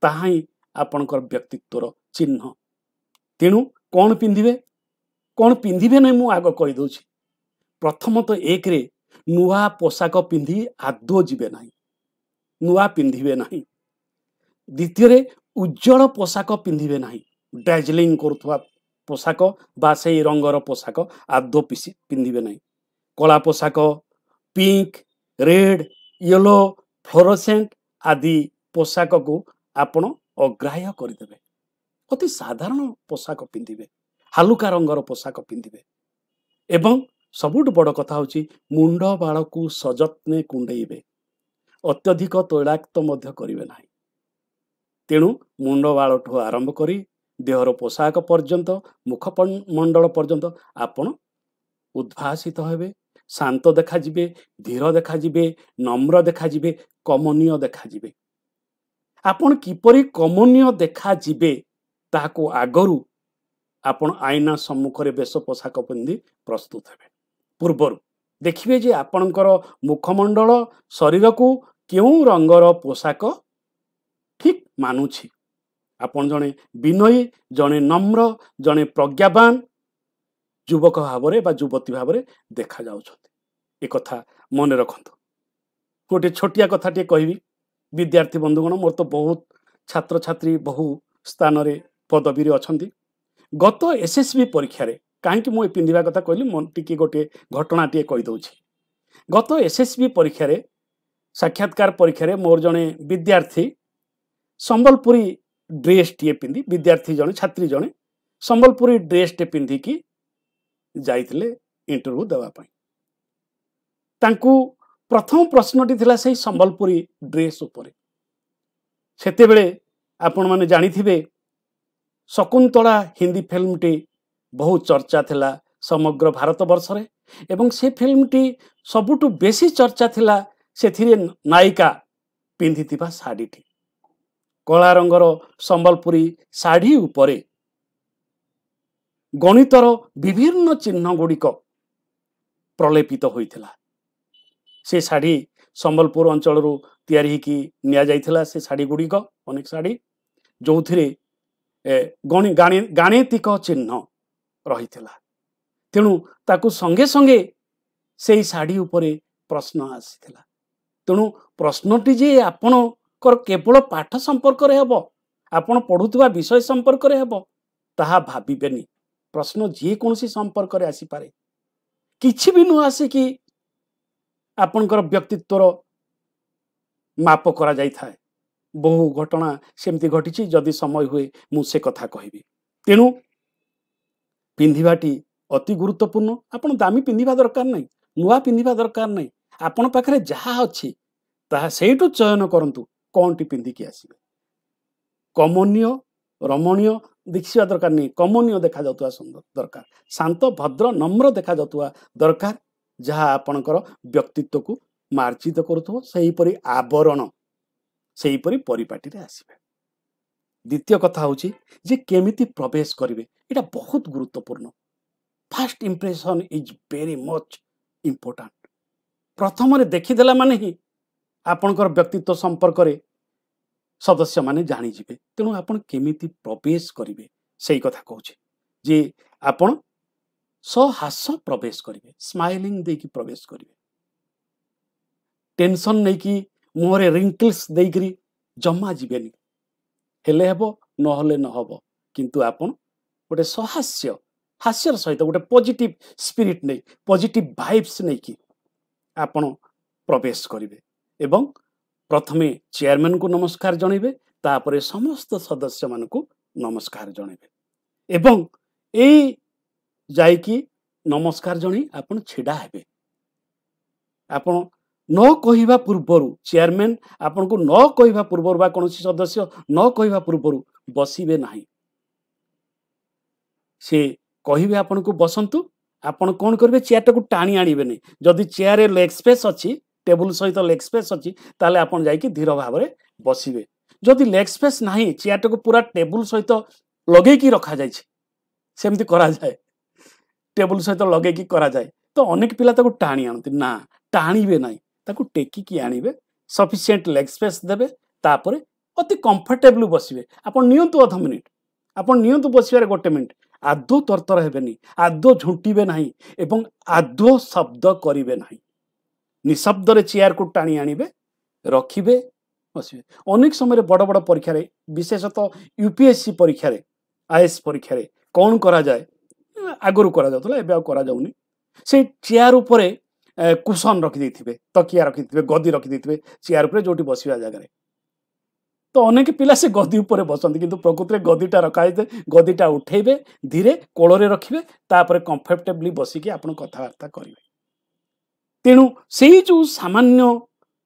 ତାହା ହିଁ ଆପଣଙ୍କର ବ୍ୟକ୍ତିତ୍ୱର ଚିହ୍ନ ତେଣୁ କ'ଣ ପିନ୍ଧିବେ କ'ଣ ପିନ୍ଧିବେ ନାହିଁ ମୁଁ ଆଗ କହିଦେଉଛି। ପ୍ରଥମତଃ ଏକରେ ନୂଆ ପୋଷାକ ପିନ୍ଧି ଆଦୌ ଯିବେ ନାହିଁ। ନୂଆ ପିନ୍ଧିବେ ନାହିଁ। ଦ୍ୱିତୀୟରେ ଉଜ୍ଜଳ ପୋଷାକ ପିନ୍ଧିବେ ନାହିଁ। ଡାଜଲିଂ କରୁଥିବା ପୋଷାକ ବା ସେଇ ରଙ୍ଗର ପୋଷାକ ଆଦୌ ପିନ୍ଧିବେ ନାହିଁ। କଳା ପୋଷାକ ପିଙ୍କ ରେଡ୍ ୟେଲୋ ଫ୍ଲୋରୋସେଣ୍ଟ ଆଦି ପୋଷାକକୁ ଆପଣ ଅଗ୍ରାହ୍ୟ କରିଦେବେ। ଅତି ସାଧାରଣ ପୋଷାକ ପିନ୍ଧିବେ। ହାଲୁକା ରଙ୍ଗର ପୋଷାକ ପିନ୍ଧିବେ। ଏବଂ ସବୁଠୁ ବଡ଼ କଥା ହେଉଛି ମୁଣ୍ଡ ବାଳକୁ ସଯତ୍ନେ କୁଣ୍ଡେଇବେ। ଅତ୍ୟଧିକ ତୈଳାକ୍ତ ମଧ୍ୟ କରିବେ ନାହିଁ। ତେଣୁ ମୁଣ୍ଡ ବାଳଠୁ ଆରମ୍ଭ କରି ଦେହର ପୋଷାକ ପର୍ଯ୍ୟନ୍ତ ମୁଖମଣ୍ଡଳ ପର୍ଯ୍ୟନ୍ତ ଆପଣ ଉଦ୍ଭାସିତ ହେବେ ଶାନ୍ତ ଦେଖାଯିବେ ଧୀର ଦେଖାଯିବେ ନମ୍ର ଦେଖାଯିବେ କମନୀୟ ଦେଖାଯିବେ। ଆପଣ କିପରି କମନୀୟ ଦେଖାଯିବେ ତାହାକୁ ଆଗରୁ ଆପଣ ଆଇନା ସମ୍ମୁଖରେ ବେଶ ପୋଷାକ ପିନ୍ଧି ପ୍ରସ୍ତୁତ ହେବେ। ପୂର୍ବରୁ ଦେଖିବେ ଯେ ଆପଣଙ୍କର ମୁଖମଣ୍ଡଳ ଶରୀରକୁ କେଉଁ ରଙ୍ଗର ପୋଷାକ ଠିକ୍ ମାନୁଛି? ଆପଣ ଜଣେ ବିନୟୀ ଜଣେ ନମ୍ର ଜଣେ ପ୍ରଜ୍ଞାବାନ ଯୁବକ ଭାବରେ ବା ଯୁବତୀ ଭାବରେ ଦେଖାଯାଉଛନ୍ତି ଏ କଥା ମନେ ରଖନ୍ତୁ। ଗୋଟେ ଛୋଟିଆ କଥାଟିଏ କହିବି। ବିଦ୍ୟାର୍ଥୀ ବନ୍ଧୁଗଣ ମୋର ତ ବହୁତ ଛାତ୍ରଛାତ୍ରୀ ବହୁ ସ୍ଥାନରେ ପଦବୀରେ ଅଛନ୍ତି। ଗତ ଏସ୍ ବି ପରୀକ୍ଷାରେ କାହିଁକି ମୁଁ ଏ ପିନ୍ଧିବା କଥା କହିଲି ମୁଁ ଟିକେ ଗୋଟିଏ ଘଟଣାଟିଏ କହିଦେଉଛି। ଗତ ଏସ୍ ବି ପରୀକ୍ଷାରେ ସାକ୍ଷାତକାର ପରୀକ୍ଷାରେ ମୋର ଜଣେ ବିଦ୍ୟାର୍ଥୀ ସମ୍ବଲପୁରୀ ଡ୍ରେସ୍ଟିଏ ପିନ୍ଧି ବିଦ୍ୟାର୍ଥୀ ଜଣେ ଛାତ୍ରୀ ଜଣେ ସମ୍ବଲପୁରୀ ଡ୍ରେସ୍ଟେ ପିନ୍ଧିକି ଯାଇଥିଲେ ଇଣ୍ଟରଭ୍ୟୁ ଦେବା ପାଇଁ। ତାଙ୍କୁ ପ୍ରଥମ ପ୍ରଶ୍ନଟି ଥିଲା ସେଇ ସମ୍ବଲପୁରୀ ଡ୍ରେସ୍ ଉପରେ। ସେତେବେଳେ ଆପଣମାନେ ଜାଣିଥିବେ ଶକୁନ୍ତଳା ହିନ୍ଦୀ ଫିଲ୍ମଟି ବହୁ ଚର୍ଚ୍ଚା ଥିଲା ସମଗ୍ର ଭାରତ ବର୍ଷରେ ଏବଂ ସେ ଫିଲ୍ମଟି ସବୁଠୁ ବେଶୀ ଚର୍ଚ୍ଚା ଥିଲା ସେଥିରେ ନାୟିକା ପିନ୍ଧିଥିବା ଶାଢ଼ୀଟି। କଳା ରଙ୍ଗର ସମ୍ବଲପୁରୀ ଶାଢ଼ୀ ଉପରେ ଗଣିତର ବିଭିନ୍ନ ଚିହ୍ନ ଗୁଡ଼ିକ ପ୍ରଲେପିତ ହୋଇଥିଲା। ସେ ଶାଢ଼ୀ ସମ୍ବଲପୁର ଅଞ୍ଚଳରୁ ତିଆରି ହେଇକି ନିଆଯାଇଥିଲା ସେ ଶାଢ଼ୀ ଗୁଡ଼ିକ ଅନେକ ଶାଢ଼ୀ। ଯେଉଁଥିରେ ଗାଣିତିକ ଚିହ୍ନ ରହିଥିଲା। ତେଣୁ ତାକୁ ସଙ୍ଗେ ସଙ୍ଗେ ସେଇ ଶାଢ଼ୀ ଉପରେ ପ୍ରଶ୍ନ ଆସିଥିଲା। ତେଣୁ ପ୍ରଶ୍ନଟି ଯେ ଆପଣଙ୍କର କେବଳ ପାଠ ସମ୍ପର୍କରେ ହେବ ଆପଣ ପଢ଼ୁଥିବା ବିଷୟ ସମ୍ପର୍କରେ ହେବ ତାହା ଭାବିବେନି। ପ୍ରଶ୍ନ ଯେକୌଣସି ସମ୍ପର୍କରେ ଆସିପାରେ। କିଛି ବି ନ ଆସିକି ଆପଣଙ୍କର ବ୍ୟକ୍ତିତ୍ୱର ମାପ କରାଯାଇଥାଏ। ବହୁ ଘଟଣା ସେମିତି ଘଟିଛି ଯଦି ସମୟ ହୁଏ ମୁଁ ସେ କଥା କହିବି। ତେଣୁ ପିନ୍ଧିବାଟି ଅତି ଗୁରୁତ୍ୱପୂର୍ଣ୍ଣ। ଆପଣ ଦାମୀ ପିନ୍ଧିବା ଦରକାର ନାହିଁ ନୂଆ ପିନ୍ଧିବା ଦରକାର ନାହିଁ। ଆପଣ ପାଖରେ ଯାହା ଅଛି ତାହା ସେଇଠୁ ଚୟନ କରନ୍ତୁ କ'ଣଟି ପିନ୍ଧିକି ଆସିବେ। କମନୀୟ ରମଣୀୟ ଦେଖିବା ଦରକାର ନାହିଁ। କମନୀୟ ଦେଖାଯାଉଥିବା ଦରକାର। ଶାନ୍ତ ଭଦ୍ର ନମ୍ର ଦେଖାଯାଉଥିବା ଦରକାର ଯାହା ଆପଣଙ୍କର ବ୍ୟକ୍ତିତ୍ୱକୁ ମାର୍ଜିତ କରୁଥିବ ସେହିପରି ଆବରଣ ସେହିପରି ପରିପାଟିରେ ଆସିବେ। ଦ୍ୱିତୀୟ କଥା ହେଉଛି ଯେ କେମିତି ପ୍ରବେଶ କରିବେ ଏଇଟା ବହୁତ ଗୁରୁତ୍ୱପୂର୍ଣ୍ଣ। First impression is very much important ପ୍ରଥମରେ ଦେଖିଦେଲା ମାନେ ହିଁ ଆପଣଙ୍କର ବ୍ୟକ୍ତିତ୍ୱ ସମ୍ପର୍କରେ ସଦସ୍ୟମାନେ ଜାଣିଯିବେ। ତେଣୁ ଆପଣ କେମିତି ପ୍ରବେଶ କରିବେ? ସେଇ କଥା କହୁଛି ଯେ ଆପଣ ସହାସ ପ୍ରବେଶ କରିବେ ସ୍ମାଇଲିଂ ଦେଇକି ପ୍ରବେଶ କରିବେ। ଟେନସନ୍ ନେଇକି ମୁହଁରେ ରିଙ୍କଲ୍ସ ଦେଇକରି ଜମା ଯିବେନି। ହେଲେ ହେବ ନହେଲେ ନହେବ। କିନ୍ତୁ ଆପଣ ଗୋଟେ ସହାସ୍ୟ ହାସ୍ୟର ସହିତ ଗୋଟେ ପଜିଟିଭ ସ୍ପିରିଟ୍ ନେଇ ପଜିଟିଭ ଭାଇବ୍ସ ନେଇକି ଆପଣ ପ୍ରବେଶ କରିବେ। ଏବଂ ପ୍ରଥମେ ଚେୟାରମ୍ୟାନଙ୍କୁ ନମସ୍କାର ଜଣାଇବେ ତାପରେ ସମସ୍ତ ସଦସ୍ୟମାନଙ୍କୁ ନମସ୍କାର ଜଣାଇବେ ଏବଂ ଏଇ ଯାଇକି ନମସ୍କାର ଜଣାଇ ଆପଣ ଛିଡ଼ା ହେବେ ଆପଣ ନ କହିବା ପୂର୍ବରୁ ଚେୟାରମ୍ୟାନ ଆପଣଙ୍କୁ ନ କହିବା ପୂର୍ବରୁ ବା କୌଣସି ସଦସ୍ୟ ନ କହିବା ପୂର୍ବରୁ ବସିବେ ନାହିଁ। ସେ କହିବେ ଆପଣଙ୍କୁ ବସନ୍ତୁ ଆପଣ କ'ଣ କରିବେ? ଚେୟାରଟାକୁ ଟାଣି ଆଣିବେନି। ଯଦି ଚେୟାରରେ ଲେଗ୍ ସ୍ପେସ୍ ଅଛି ଟେବୁଲ ସହିତ ଲେଗ୍ ସ୍ପେସ୍ ଅଛି ତାହେଲେ ଆପଣ ଯାଇକି ଧୀର ଭାବରେ ବସିବେ। ଯଦି ଲେଗ୍ ସ୍ପେସ୍ ନାହିଁ ଚେୟାରଟାକୁ ପୁରା ଟେବୁଲ ସହିତ ଲଗେଇକି ରଖାଯାଇଛି ସେମିତି କରାଯାଏ। ଟେବୁଲ ସହିତ ଲଗେଇକି କରାଯାଏ। ତ ଅନେକ ପିଲା ତାକୁ ଟାଣି ଆଣନ୍ତି। ନା ଟାଣିବେ ନାହିଁ। ତାକୁ ଟେକିକି ଆଣିବେ ସଫିସିଏଣ୍ଟ ଲେଗ୍ ସ୍ପେସ୍ ଦେବେ ତାପରେ ଅତି କମ୍ଫର୍ଟେବଲ ବସିବେ। ଆପଣ ନିଅନ୍ତୁ ଅଧ ମିନିଟ୍ ଆପଣ ନିଅନ୍ତୁ ବସିବାରେ ଗୋଟେ ମିନିଟ୍ ଆଦୌ ତରତର ହେବେନି ଆଦୌ ଝୁଣ୍ଟିବେ ନାହିଁ ଏବଂ ଆଦୌ ଶବ୍ଦ କରିବେ ନାହିଁ। ନିଶବ୍ଦରେ ଚେୟାରକୁ ଟାଣି ଆଣିବେ ରଖିବେ ବସିବେ। ଅନେକ ସମୟରେ ବଡ଼ ବଡ଼ ପରୀକ୍ଷାରେ ବିଶେଷତଃ ୟୁପିଏସ୍ସି ପରୀକ୍ଷାରେ ଆଇଏସ୍ ପରୀକ୍ଷାରେ କ'ଣ କରାଯାଏ? ଆଗରୁ କରାଯାଉଥିଲା ଏବେ ଆଉ କରାଯାଉନି। ସେଇ ଚେୟାର ଉପରେ କୁସନ ରଖିଦେଇଥିବେ ତକିଆ ରଖିଥିବେ ଗଦି ରଖିଦେଇଥିବେ ଚେୟାର ଉପରେ ଯୋଉଠି ବସିବା ଜାଗାରେ। ତ ଅନେକ ପିଲା ସେ ଗଦି ଉପରେ ବସନ୍ତି କିନ୍ତୁ ପ୍ରକୃତିରେ ଗଦିଟା ରଖାଯାଇଥାଏ ଗଦିଟା ଉଠେଇବେ ଧୀରେ କୋଳରେ ରଖିବେ ତାପରେ କମ୍ଫର୍ଟେବଲି ବସିକି ଆପଣ କଥାବାର୍ତ୍ତା କରିବେ। ତେଣୁ ସେଇ ଯେଉଁ ସାମାନ୍ୟ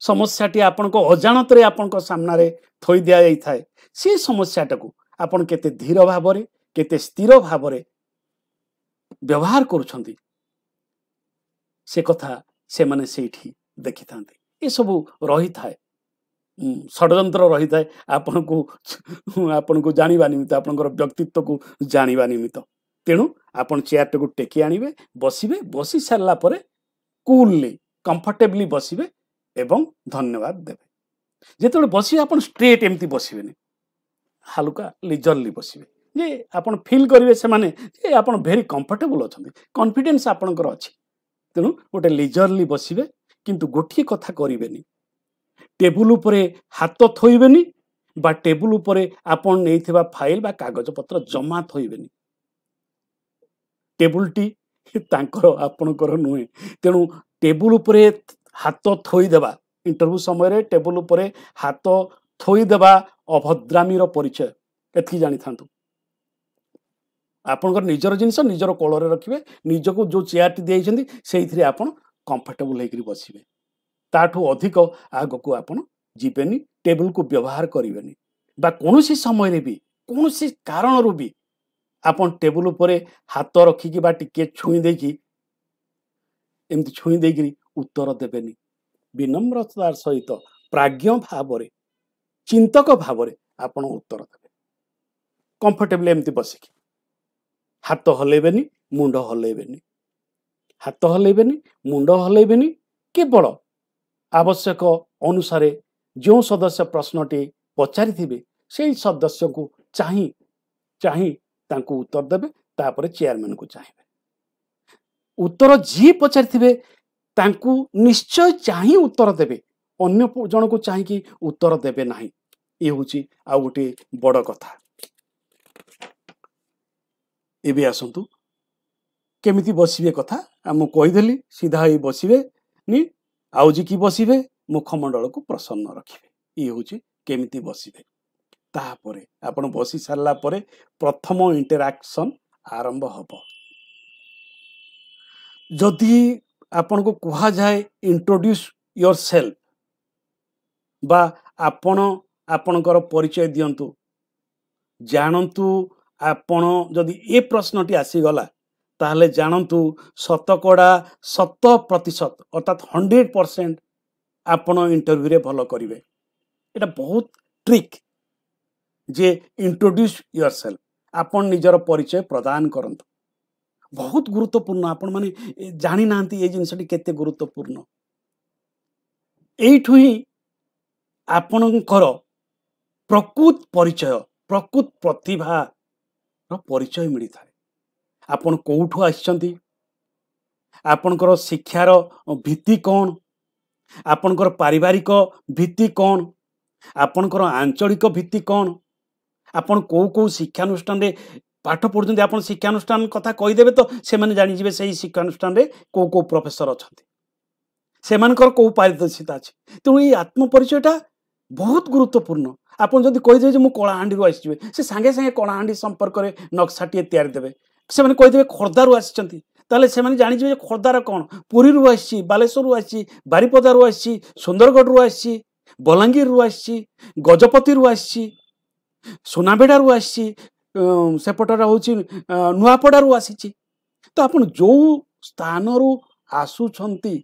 ସମସ୍ୟାଟି ଆପଣଙ୍କ ଅଜାଣତରେ ଆପଣଙ୍କ ସାମ୍ନାରେ ଥୋଇ ଦିଆଯାଇଥାଏ ସେ ସମସ୍ୟାଟାକୁ ଆପଣ କେତେ ଧୀର ଭାବରେ କେତେ ସ୍ଥିର ଭାବରେ ବ୍ୟବହାର କରୁଛନ୍ତି ସେ କଥା ସେମାନେ ସେଇଠି ଦେଖିଥାନ୍ତି। ଏସବୁ ରହିଥାଏ। ଷଡ଼ଯନ୍ତ୍ର ରହିଥାଏ ଆପଣଙ୍କୁ ଆପଣଙ୍କୁ ଜାଣିବା ନିମିତ୍ତ ଆପଣଙ୍କର ବ୍ୟକ୍ତିତ୍ୱକୁ ଜାଣିବା ନିମିତ୍ତ। ତେଣୁ ଆପଣ ଚେୟାରଟାକୁ ଟେକି ଆଣିବେ ବସିବେ ବସି ସାରିଲା ପରେ କୁଲଲି କମ୍ଫର୍ଟେବଲି ବସିବେ ଏବଂ ଧନ୍ୟବାଦ ଦେବେ। ଯେତେବେଳେ ବସିବେ ଆପଣ ଷ୍ଟ୍ରେଟ୍ ଏମିତି ବସିବେନି। ହାଲୁକା ଲିଜରଲି ବସିବେ। ଯେ ଆପଣ ଫିଲ୍ କରିବେ ସେମାନେ ଯେ ଆପଣ ଭେରି କମ୍ଫର୍ଟେବୁଲ୍ ଅଛନ୍ତି। କନଫିଡେନ୍ସ ଆପଣଙ୍କର ଅଛି। ତେଣୁ ଗୋଟେ ଲିଜରଲି ବସିବେ କିନ୍ତୁ ଗୋଟିଏ କଥା କରିବେନି। ଟେବୁଲ ଉପରେ ହାତ ଥୋଇବେନି ବା ଟେବୁଲ ଉପରେ ଆପଣ ନେଇଥିବା ଫାଇଲ ବା କାଗଜପତ୍ର ଜମା ଥୋଇବେନି। ଟେବୁଲଟି ତାଙ୍କର ଆପଣଙ୍କର ନୁହେଁ। ତେଣୁ ଟେବୁଲ ଉପରେ ହାତ ଥୋଇଦେବା ଇଣ୍ଟରଭ୍ୟୁ ସମୟରେ ଟେବୁଲ ଉପରେ ହାତ ଥୋଇଦେବା ଅଭଦ୍ରାମୀର ପରିଚୟ ଏତିକି ଜାଣିଥାନ୍ତୁ। ଆପଣଙ୍କର ନିଜର ଜିନିଷ ନିଜର କୋଳରେ ରଖିବେ ନିଜକୁ ଯେଉଁ ଚେୟାରଟି ଦେଇଛନ୍ତି ସେଇଥିରେ ଆପଣ କମ୍ଫର୍ଟେବୁଲ ହେଇକରି ବସିବେ। ତାଠୁ ଅଧିକ ଆଗକୁ ଆପଣ ଯିବେନି ଟେବୁଲକୁ ବ୍ୟବହାର କରିବେନି। ବା କୌଣସି ସମୟରେ ବି କୌଣସି କାରଣରୁ ବି ଆପଣ ଟେବୁଲ ଉପରେ ହାତ ରଖିକି ବା ଟିକେ ଛୁଇଁ ଦେଇକି ଏମିତି ଛୁଇଁ ଦେଇକିରି ଉତ୍ତର ଦେବେନି। ବିନମ୍ରତାର ସହିତ ପ୍ରାଜ୍ଞ ଭାବରେ ଚିନ୍ତକ ଭାବରେ ଆପଣ ଉତ୍ତର ଦେବେ। କମ୍ଫର୍ଟେବଲ ଏମିତି ବସିକି। ହାତ ହଲେଇବେନି ମୁଣ୍ଡ ହଲେଇବେନି। ହାତ ହଲେଇବେନି ମୁଣ୍ଡ ହଲେଇବେନି କେବଳ ଆବଶ୍ୟକ ଅନୁସାରେ ଯେଉଁ ସଦସ୍ୟ ପ୍ରଶ୍ନଟି ପଚାରିଥିବେ ସେଇ ସଦସ୍ୟକୁ ଚାହିଁ ଚାହିଁ ତାଙ୍କୁ ଉତ୍ତର ଦେବେ ତାପରେ ଚେୟାରମ୍ୟାନକୁ ଚାହିଁବେ। ଉତ୍ତର ଯିଏ ପଚାରିଥିବେ ତାଙ୍କୁ ନିଶ୍ଚୟ ଚାହିଁ ଉତ୍ତର ଦେବେ। ଅନ୍ୟ ଜଣକୁ ଚାହିଁକି ଉତ୍ତର ଦେବେ ନାହିଁ। ଇଏ ହେଉଛି ଆଉ ଗୋଟିଏ ବଡ଼ କଥା। ଏବେ ଆସନ୍ତୁ। କେମିତି ବସିବେ କଥା? ମୁଁ କହିଦେଲି ସିଧା ହେଇ ବସିବେ ନି ଆଉଜିକି ବସିବେ ମୁଖମଣ୍ଡଳକୁ ପ୍ରସନ୍ନ ରଖିବେ। ଇଏ ହେଉଛି କେମିତି ବସିବେ। ତାପରେ ଆପଣ ବସି ସାରିଲା ପରେ ପ୍ରଥମ ଇଣ୍ଟରାକ୍ସନ୍ ଆରମ୍ଭ ହେବ। ଯଦି ଆପଣଙ୍କୁ କୁହାଯାଏ ଇଣ୍ଟ୍ରୋଡ୍ୟୁସ୍ ୟୋର ସେଲ୍ଫ ବା ଆପଣ ଆପଣଙ୍କର ପରିଚୟ ଦିଅନ୍ତୁ ଜାଣନ୍ତୁ ଆପଣ ଯଦି ଏ ପ୍ରଶ୍ନଟି ଆସିଗଲା ତାହେଲେ ଜାଣନ୍ତୁ ଶତକଡ଼ା ଶତ ପ୍ରତିଶତ ଅର୍ଥାତ୍ ହଣ୍ଡ୍ରେଡ଼ ପରସେଣ୍ଟ ଆପଣ ଇଣ୍ଟରଭ୍ୟୁରେ ଭଲ କରିବେ। ଏଇଟା ବହୁତ ଟ୍ରିକ୍ ଯେ ଇଣ୍ଟ୍ରୋଡ୍ୟୁସ୍ ୟର୍ ସେଲ୍ଫ ଆପଣ ନିଜର ପରିଚୟ ପ୍ରଦାନ କରନ୍ତୁ। ବହୁତ ଗୁରୁତ୍ୱପୂର୍ଣ୍ଣ ଆପଣମାନେ ଜାଣିନାହାନ୍ତି ଏ ଜିନିଷଟି କେତେ ଗୁରୁତ୍ୱପୂର୍ଣ୍ଣ। ଏଇଠୁ ହିଁ ଆପଣଙ୍କର ପ୍ରକୃତ ପରିଚୟ ପ୍ରକୃତ ପ୍ରତିଭାର ପରିଚୟ ମିଳିଥାଏ। ଆପଣ କେଉଁଠୁ ଆସିଛନ୍ତି? ଆପଣଙ୍କର ଶିକ୍ଷାର ଭିତ୍ତି କ'ଣ? ଆପଣଙ୍କର ପାରିବାରିକ ଭିତ୍ତି କ'ଣ? ଆପଣଙ୍କର ଆଞ୍ଚଳିକ ଭିତ୍ତି କ'ଣ? ଆପଣ କେଉଁ କେଉଁ ଶିକ୍ଷାନୁଷ୍ଠାନରେ ପାଠ ପଢ଼ୁଛନ୍ତି ଆପଣ ଶିକ୍ଷାନୁଷ୍ଠାନ କଥା କହିଦେବେ ତ ସେମାନେ ଜାଣିଯିବେ ସେଇ ଶିକ୍ଷାନୁଷ୍ଠାନରେ କେଉଁ କେଉଁ ପ୍ରଫେସର ଅଛନ୍ତି। ସେମାନଙ୍କର କୋଉ ପାରିଦର୍ଶିତା ଅଛି। ତେଣୁ ଏଇ ଆତ୍ମପରିଚୟଟା ବହୁତ ଗୁରୁତ୍ୱପୂର୍ଣ୍ଣ। ଆପଣ ଯଦି କହିଦେବେ ଯେ ମୁଁ କଳାହାଣ୍ଡିରୁ ଆସିଯିବେ ସେ ସାଙ୍ଗେ ସାଙ୍ଗେ କଳାହାଣ୍ଡି ସମ୍ପର୍କରେ ନକ୍ସାଟିଏ ତିଆରି ଦେବେ। ସେମାନେ କହିଦେବେ ଖୋର୍ଦ୍ଧାରୁ ଆସିଛନ୍ତି। ତାହେଲେ ସେମାନେ ଜାଣିଯିବେ ଯେ ଖୋର୍ଦ୍ଧାର କ'ଣ? ପୁରୀରୁ ଆସିଛି ବାଲେଶ୍ୱରରୁ ଆସିଛି ବାରିପଦାରୁ ଆସିଛି ସୁନ୍ଦରଗଡ଼ରୁ ଆସିଛି ବଲାଙ୍ଗୀରରୁ ଆସିଛି ଗଜପତିରୁ ଆସିଛି। ସୁନାବେଡ଼ାରୁ ଆସିଛି ସେପଟରେ ହେଉଛି ନୂଆପଡ଼ାରୁ ଆସିଛି ତ ଆପଣ ଯୋଉ ସ୍ଥାନରୁ ଆସୁଛନ୍ତି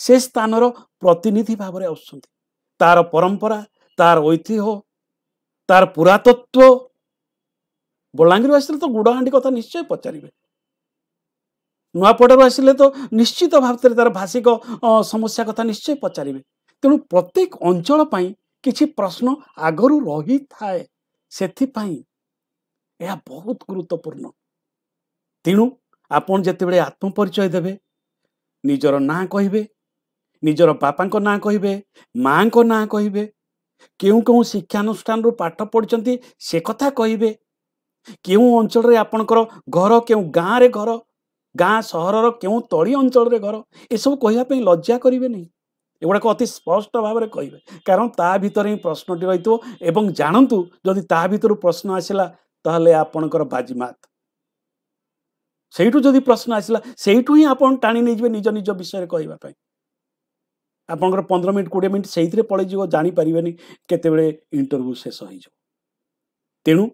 ସେ ସ୍ଥାନର ପ୍ରତିନିଧି ଭାବରେ ଆସୁଛନ୍ତି। ତାର ପରମ୍ପରା ତାର ଐତିହ୍ୟ ତାର ପୁରାତତ୍ଵ। ବଲାଙ୍ଗୀରରୁ ଆସିଲେ ତ ଗୁଡ଼ହାଣ୍ଡି କଥା ନିଶ୍ଚୟ ପଚାରିବେ। ନୂଆପଡ଼ାରୁ ଆସିଲେ ତ ନିଶ୍ଚିତ ଭାବରେ ତାର ଭାଷିକ ସମସ୍ୟା କଥା ନିଶ୍ଚୟ ପଚାରିବେ। ତେଣୁ ପ୍ରତ୍ୟେକ ଅଞ୍ଚଳ ପାଇଁ କିଛି ପ୍ରଶ୍ନ ଆଗରୁ ରହିଥାଏ ସେଥିପାଇଁ ଏହା ବହୁତ ଗୁରୁତ୍ୱପୂର୍ଣ୍ଣ। ତେଣୁ ଆପଣ ଯେତେବେଳେ ଆତ୍ମପରିଚୟ ଦେବେ ନିଜର ନାଁ କହିବେ ନିଜର ବାପାଙ୍କ ନାଁ କହିବେ ମାଙ୍କ ନାଁ କହିବେ କେଉଁ କେଉଁ ଶିକ୍ଷାନୁଷ୍ଠାନରୁ ପାଠ ପଢ଼ିଛନ୍ତି ସେ କଥା କହିବେ କେଉଁ ଅଞ୍ଚଳରେ ଆପଣଙ୍କର ଘର କେଉଁ ଗାଁରେ ଘର ଗାଁ ସହରର କେଉଁ ତଳି ଅଞ୍ଚଳରେ ଘର ଏସବୁ କହିବା ପାଇଁ ଲଜ୍ଜା କରିବେ ନାହିଁ। ଏଗୁଡ଼ାକ ଅତି ସ୍ପଷ୍ଟ ଭାବରେ କହିବେ। କାରଣ ତା ଭିତରେ ହିଁ ପ୍ରଶ୍ନଟି ରହିଥିବ ଏବଂ ଜାଣନ୍ତୁ ଯଦି ତା ଭିତରୁ ପ୍ରଶ୍ନ ଆସିଲା ତାହେଲେ ଆପଣଙ୍କର ବାଜିମାତ। ସେଇଠୁ ଯଦି ପ୍ରଶ୍ନ ଆସିଲା ସେଇଠୁ ହିଁ ଆପଣ ଟାଣି ନେଇଯିବେ ନିଜ ନିଜ ବିଷୟରେ କହିବା ପାଇଁ। ଆପଣଙ୍କର ପନ୍ଦର ମିନିଟ୍ କୋଡ଼ିଏ ମିନିଟ୍ ସେଇଥିରେ ପଳେଇଯିବ ଜାଣିପାରିବେନି କେତେବେଳେ ଇଣ୍ଟରଭ୍ୟୁ ଶେଷ ହେଇଯିବ। ତେଣୁ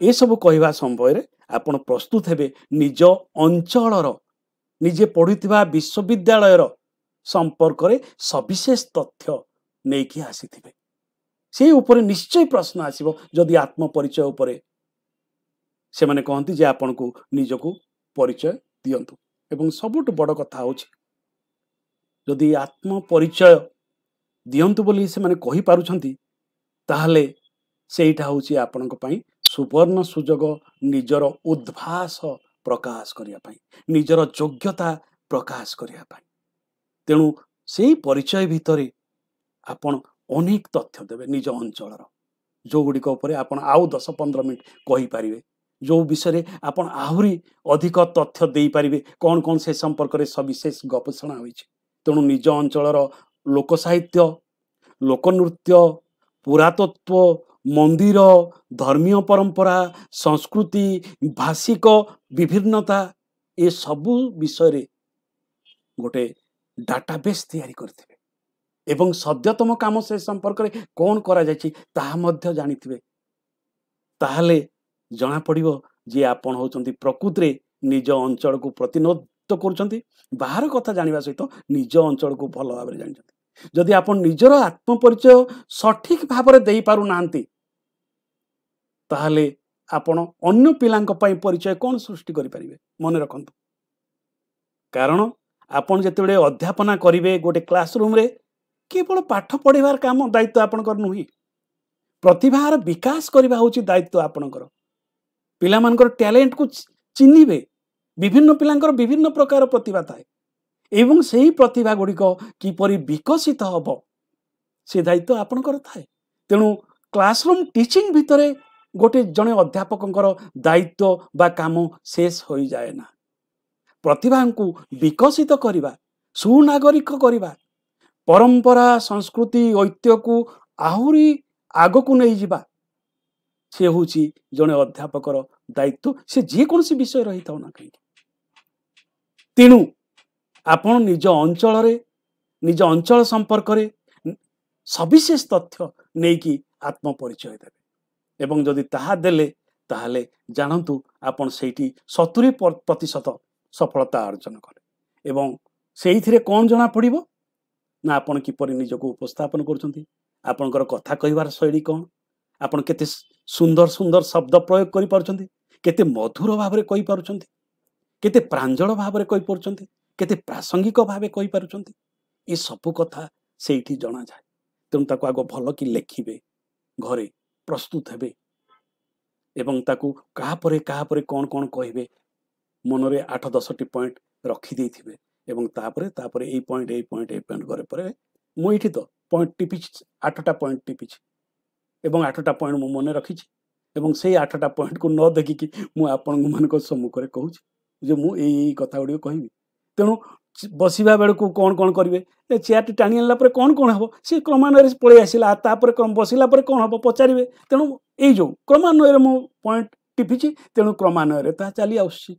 ଏସବୁ କହିବା ସମୟରେ ଆପଣ ପ୍ରସ୍ତୁତ ହେବେ ନିଜ ଅଞ୍ଚଳର ନିଜେ ପଢ଼ିଥିବା ବିଶ୍ୱବିଦ୍ୟାଳୟର ସମ୍ପର୍କରେ ସବିଶେଷ ତଥ୍ୟ ନେଇକି ଆସିଥିବେ। ସେଇ ଉପରେ ନିଶ୍ଚୟ ପ୍ରଶ୍ନ ଆସିବ ଯଦି ଆତ୍ମପରିଚୟ ଉପରେ। ସେମାନେ କହନ୍ତି ଯେ ଆପଣଙ୍କୁ ନିଜକୁ ପରିଚୟ ଦିଅନ୍ତୁ। ଏବଂ ସବୁଠୁ ବଡ଼ କଥା ହେଉଛି ଯଦି ଆତ୍ମପରିଚୟ ଦିଅନ୍ତୁ ବୋଲି ସେମାନେ କହିପାରୁଛନ୍ତି ତାହେଲେ ସେଇଟା ହେଉଛି ଆପଣଙ୍କ ପାଇଁ ସୁବର୍ଣ୍ଣ ସୁଯୋଗ ନିଜର ଉଦ୍ଭାସ ପ୍ରକାଶ କରିବା ପାଇଁ ନିଜର ଯୋଗ୍ୟତା ପ୍ରକାଶ କରିବା ପାଇଁ। ତେଣୁ ସେଇ ପରିଚୟ ଭିତରେ ଆପଣ ଅନେକ ତଥ୍ୟ ଦେବେ ନିଜ ଅଞ୍ଚଳର। ଯୋଉଗୁଡ଼ିକ ଉପରେ ଆପଣ ଆଉ ଦଶ ପନ୍ଦର ମିନିଟ୍ କହିପାରିବେ। ଯୋଉ ବିଷୟରେ ଆପଣ ଆହୁରି ଅଧିକ ତଥ୍ୟ ଦେଇପାରିବେ କ'ଣ କ'ଣ ସେ ସମ୍ପର୍କରେ ସବିଶେଷ ଗବେଷଣା ହୋଇଛି। ତେଣୁ ନିଜ ଅଞ୍ଚଳର ଲୋକ ସାହିତ୍ୟ ଲୋକନୃତ୍ୟ ପୁରାତତ୍ଵ ମନ୍ଦିର ଧର୍ମୀୟ ପରମ୍ପରା ସଂସ୍କୃତି ଭାଷିକ ବିଭିନ୍ନତା ଏସବୁ ବିଷୟରେ ଗୋଟେ ଡାଟାବେସ୍ ତିଆରି କରିଥିବେ ଏବଂ ସଦ୍ୟତମ କାମ ସେ ସମ୍ପର୍କରେ କ'ଣ କରାଯାଇଛି ତାହା ମଧ୍ୟ ଜାଣିଥିବେ ତାହେଲେ ଜଣାପଡ଼ିବ ଯେ ଆପଣ ହେଉଛନ୍ତି ପ୍ରକୃତିରେ ନିଜ ଅଞ୍ଚଳକୁ ପ୍ରତିନିଧିତ୍ୱ କରୁଛନ୍ତି ବାହାର କଥା ଜାଣିବା ସହିତ ନିଜ ଅଞ୍ଚଳକୁ ଭଲ ଭାବରେ ଜାଣିଛନ୍ତି ଯଦି ଆପଣ ନିଜର ଆତ୍ମପରିଚୟ ସଠିକ ଭାବରେ ଦେଇପାରୁନାହାନ୍ତି ତାହେଲେ ଆପଣ ଅନ୍ୟ ପିଲାଙ୍କ ପାଇଁ ପରିଚୟ କ'ଣ ସୃଷ୍ଟି କରିପାରିବେ? ମନେ ରଖନ୍ତୁ। କାରଣ ଆପଣ ଯେତେବେଳେ ଅଧ୍ୟାପନା କରିବେ ଗୋଟେ କ୍ଲାସ ରୁମ୍ରେ କେବଳ ପାଠ ପଢ଼ିବାର କାମ ଦାୟିତ୍ୱ ଆପଣଙ୍କର ନୁହେଁ। ପ୍ରତିଭାର ବିକାଶ କରିବା ହେଉଛି ଦାୟିତ୍ୱ ଆପଣଙ୍କର। ପିଲାମାନଙ୍କର ଟ୍ୟାଲେଣ୍ଟକୁ ଚିହ୍ନିବେ। ବିଭିନ୍ନ ପିଲାଙ୍କର ବିଭିନ୍ନ ପ୍ରକାର ପ୍ରତିଭା ଥାଏ। ଏବଂ ସେହି ପ୍ରତିଭା ଗୁଡ଼ିକ କିପରି ବିକଶିତ ହେବ ସେ ଦାୟିତ୍ୱ ଆପଣଙ୍କର ଥାଏ। ତେଣୁ କ୍ଲାସରୁମ୍ ଟିଚିଂ ଭିତରେ ଗୋଟେ ଜଣେ ଅଧ୍ୟାପକଙ୍କର ଦାୟିତ୍ୱ ବା କାମ ଶେଷ ହୋଇଯାଏ ନା। ପ୍ରତିଭାଙ୍କୁ ବିକଶିତ କରିବା ସୁନାଗରିକ କରିବା ପରମ୍ପରା ସଂସ୍କୃତି ଐତିହ୍ୟକୁ ଆହୁରି ଆଗକୁ ନେଇଯିବା ସେ ହେଉଛି ଜଣେ ଅଧ୍ୟାପକର ଦାୟିତ୍ୱ। ସେ ଯେକୌଣସି ବିଷୟ ରହିଥାଉ ନା କାହିଁକି? ତେଣୁ ଆପଣ ନିଜ ଅଞ୍ଚଳରେ ନିଜ ଅଞ୍ଚଳ ସମ୍ପର୍କରେ ସବିଶେଷ ତଥ୍ୟ ନେଇକି ଆତ୍ମପରିଚୟ ଦେବେ। ଏବଂ ଯଦି ତାହା ଦେଲେ ତାହେଲେ ଜାଣନ୍ତୁ ଆପଣ ସେଇଠି ସତୁରି ପ୍ରତିଶତ ସଫଳତା ଅର୍ଜନ କଲେ ଏବଂ ସେଇଥିରେ କ'ଣ ଜଣାପଡ଼ିବ ନା ଆପଣ କିପରି ନିଜକୁ ଉପସ୍ଥାପନ କରୁଛନ୍ତି? ଆପଣଙ୍କର କଥା କହିବାର ଶୈଳୀ କ'ଣ? ଆପଣ କେତେ ସୁନ୍ଦର ସୁନ୍ଦର ଶବ୍ଦ ପ୍ରୟୋଗ କରିପାରୁଛନ୍ତି? କେତେ ମଧୁର ଭାବରେ କହିପାରୁଛନ୍ତି? କେତେ ପ୍ରାଞ୍ଜଳ ଭାବରେ କହିପାରୁଛନ୍ତି? କେତେ ପ୍ରାସଙ୍ଗିକ ଭାବେ କହିପାରୁଛନ୍ତି? ଏସବୁ କଥା ସେଇଠି ଜଣାଯାଏ। ତେଣୁ ତାକୁ ଆଗ ଭଲ କି ଲେଖିବେ ଘରେ ପ୍ରସ୍ତୁତ ହେବେ ଏବଂ ତାକୁ କାହା ପରେ କାହା ପରେ କ'ଣ କ'ଣ କହିବେ ମନରେ ଆଠ ଦଶଟି ପଏଣ୍ଟ ରଖିଦେଇଥିବେ ଏବଂ ତାପରେ ତାପରେ ଏଇ ପଏଣ୍ଟ ଏଇ ପଏଣ୍ଟ ଏଇ ପଏଣ୍ଟ ଘରେ ପରେ ମୁଁ ଏଇଠି ତ ପଏଣ୍ଟ ଟିପିଛି ଆଠଟା ପଏଣ୍ଟ ଟିପିଛି ଏବଂ ଆଠଟା ପଏଣ୍ଟ ମୁଁ ମନେ ରଖିଛି ଏବଂ ସେଇ ଆଠଟା ପଏଣ୍ଟକୁ ନ ଦେଖିକି ମୁଁ ଆପଣଙ୍କ ମାନଙ୍କ ସମ୍ମୁଖରେ କହୁଛି ଯେ ମୁଁ ଏଇ ଏଇ କଥା ଗୁଡ଼ିକ କହିବି। ତେଣୁ ବସିବା ବେଳକୁ କ'ଣ କ'ଣ କରିବେ? ଏ ଚେୟାରଟି ଟାଣି ଆଣିଲା ପରେ କ'ଣ କ'ଣ ହେବ? ସେ କ୍ରମାନ୍ୱୟରେ ପଳେଇ ଆସିଲା ତାପରେ ବସିଲା ପରେ କ'ଣ ହେବ? ପଚାରିବେ। ତେଣୁ ଏଇ ଯେଉଁ କ୍ରମାନ୍ୱୟରେ ମୁଁ ପଏଣ୍ଟ ଟିପିଛି ତେଣୁ କ୍ରମାନ୍ୱୟରେ ତାହା ଚାଲି ଆସୁଛି।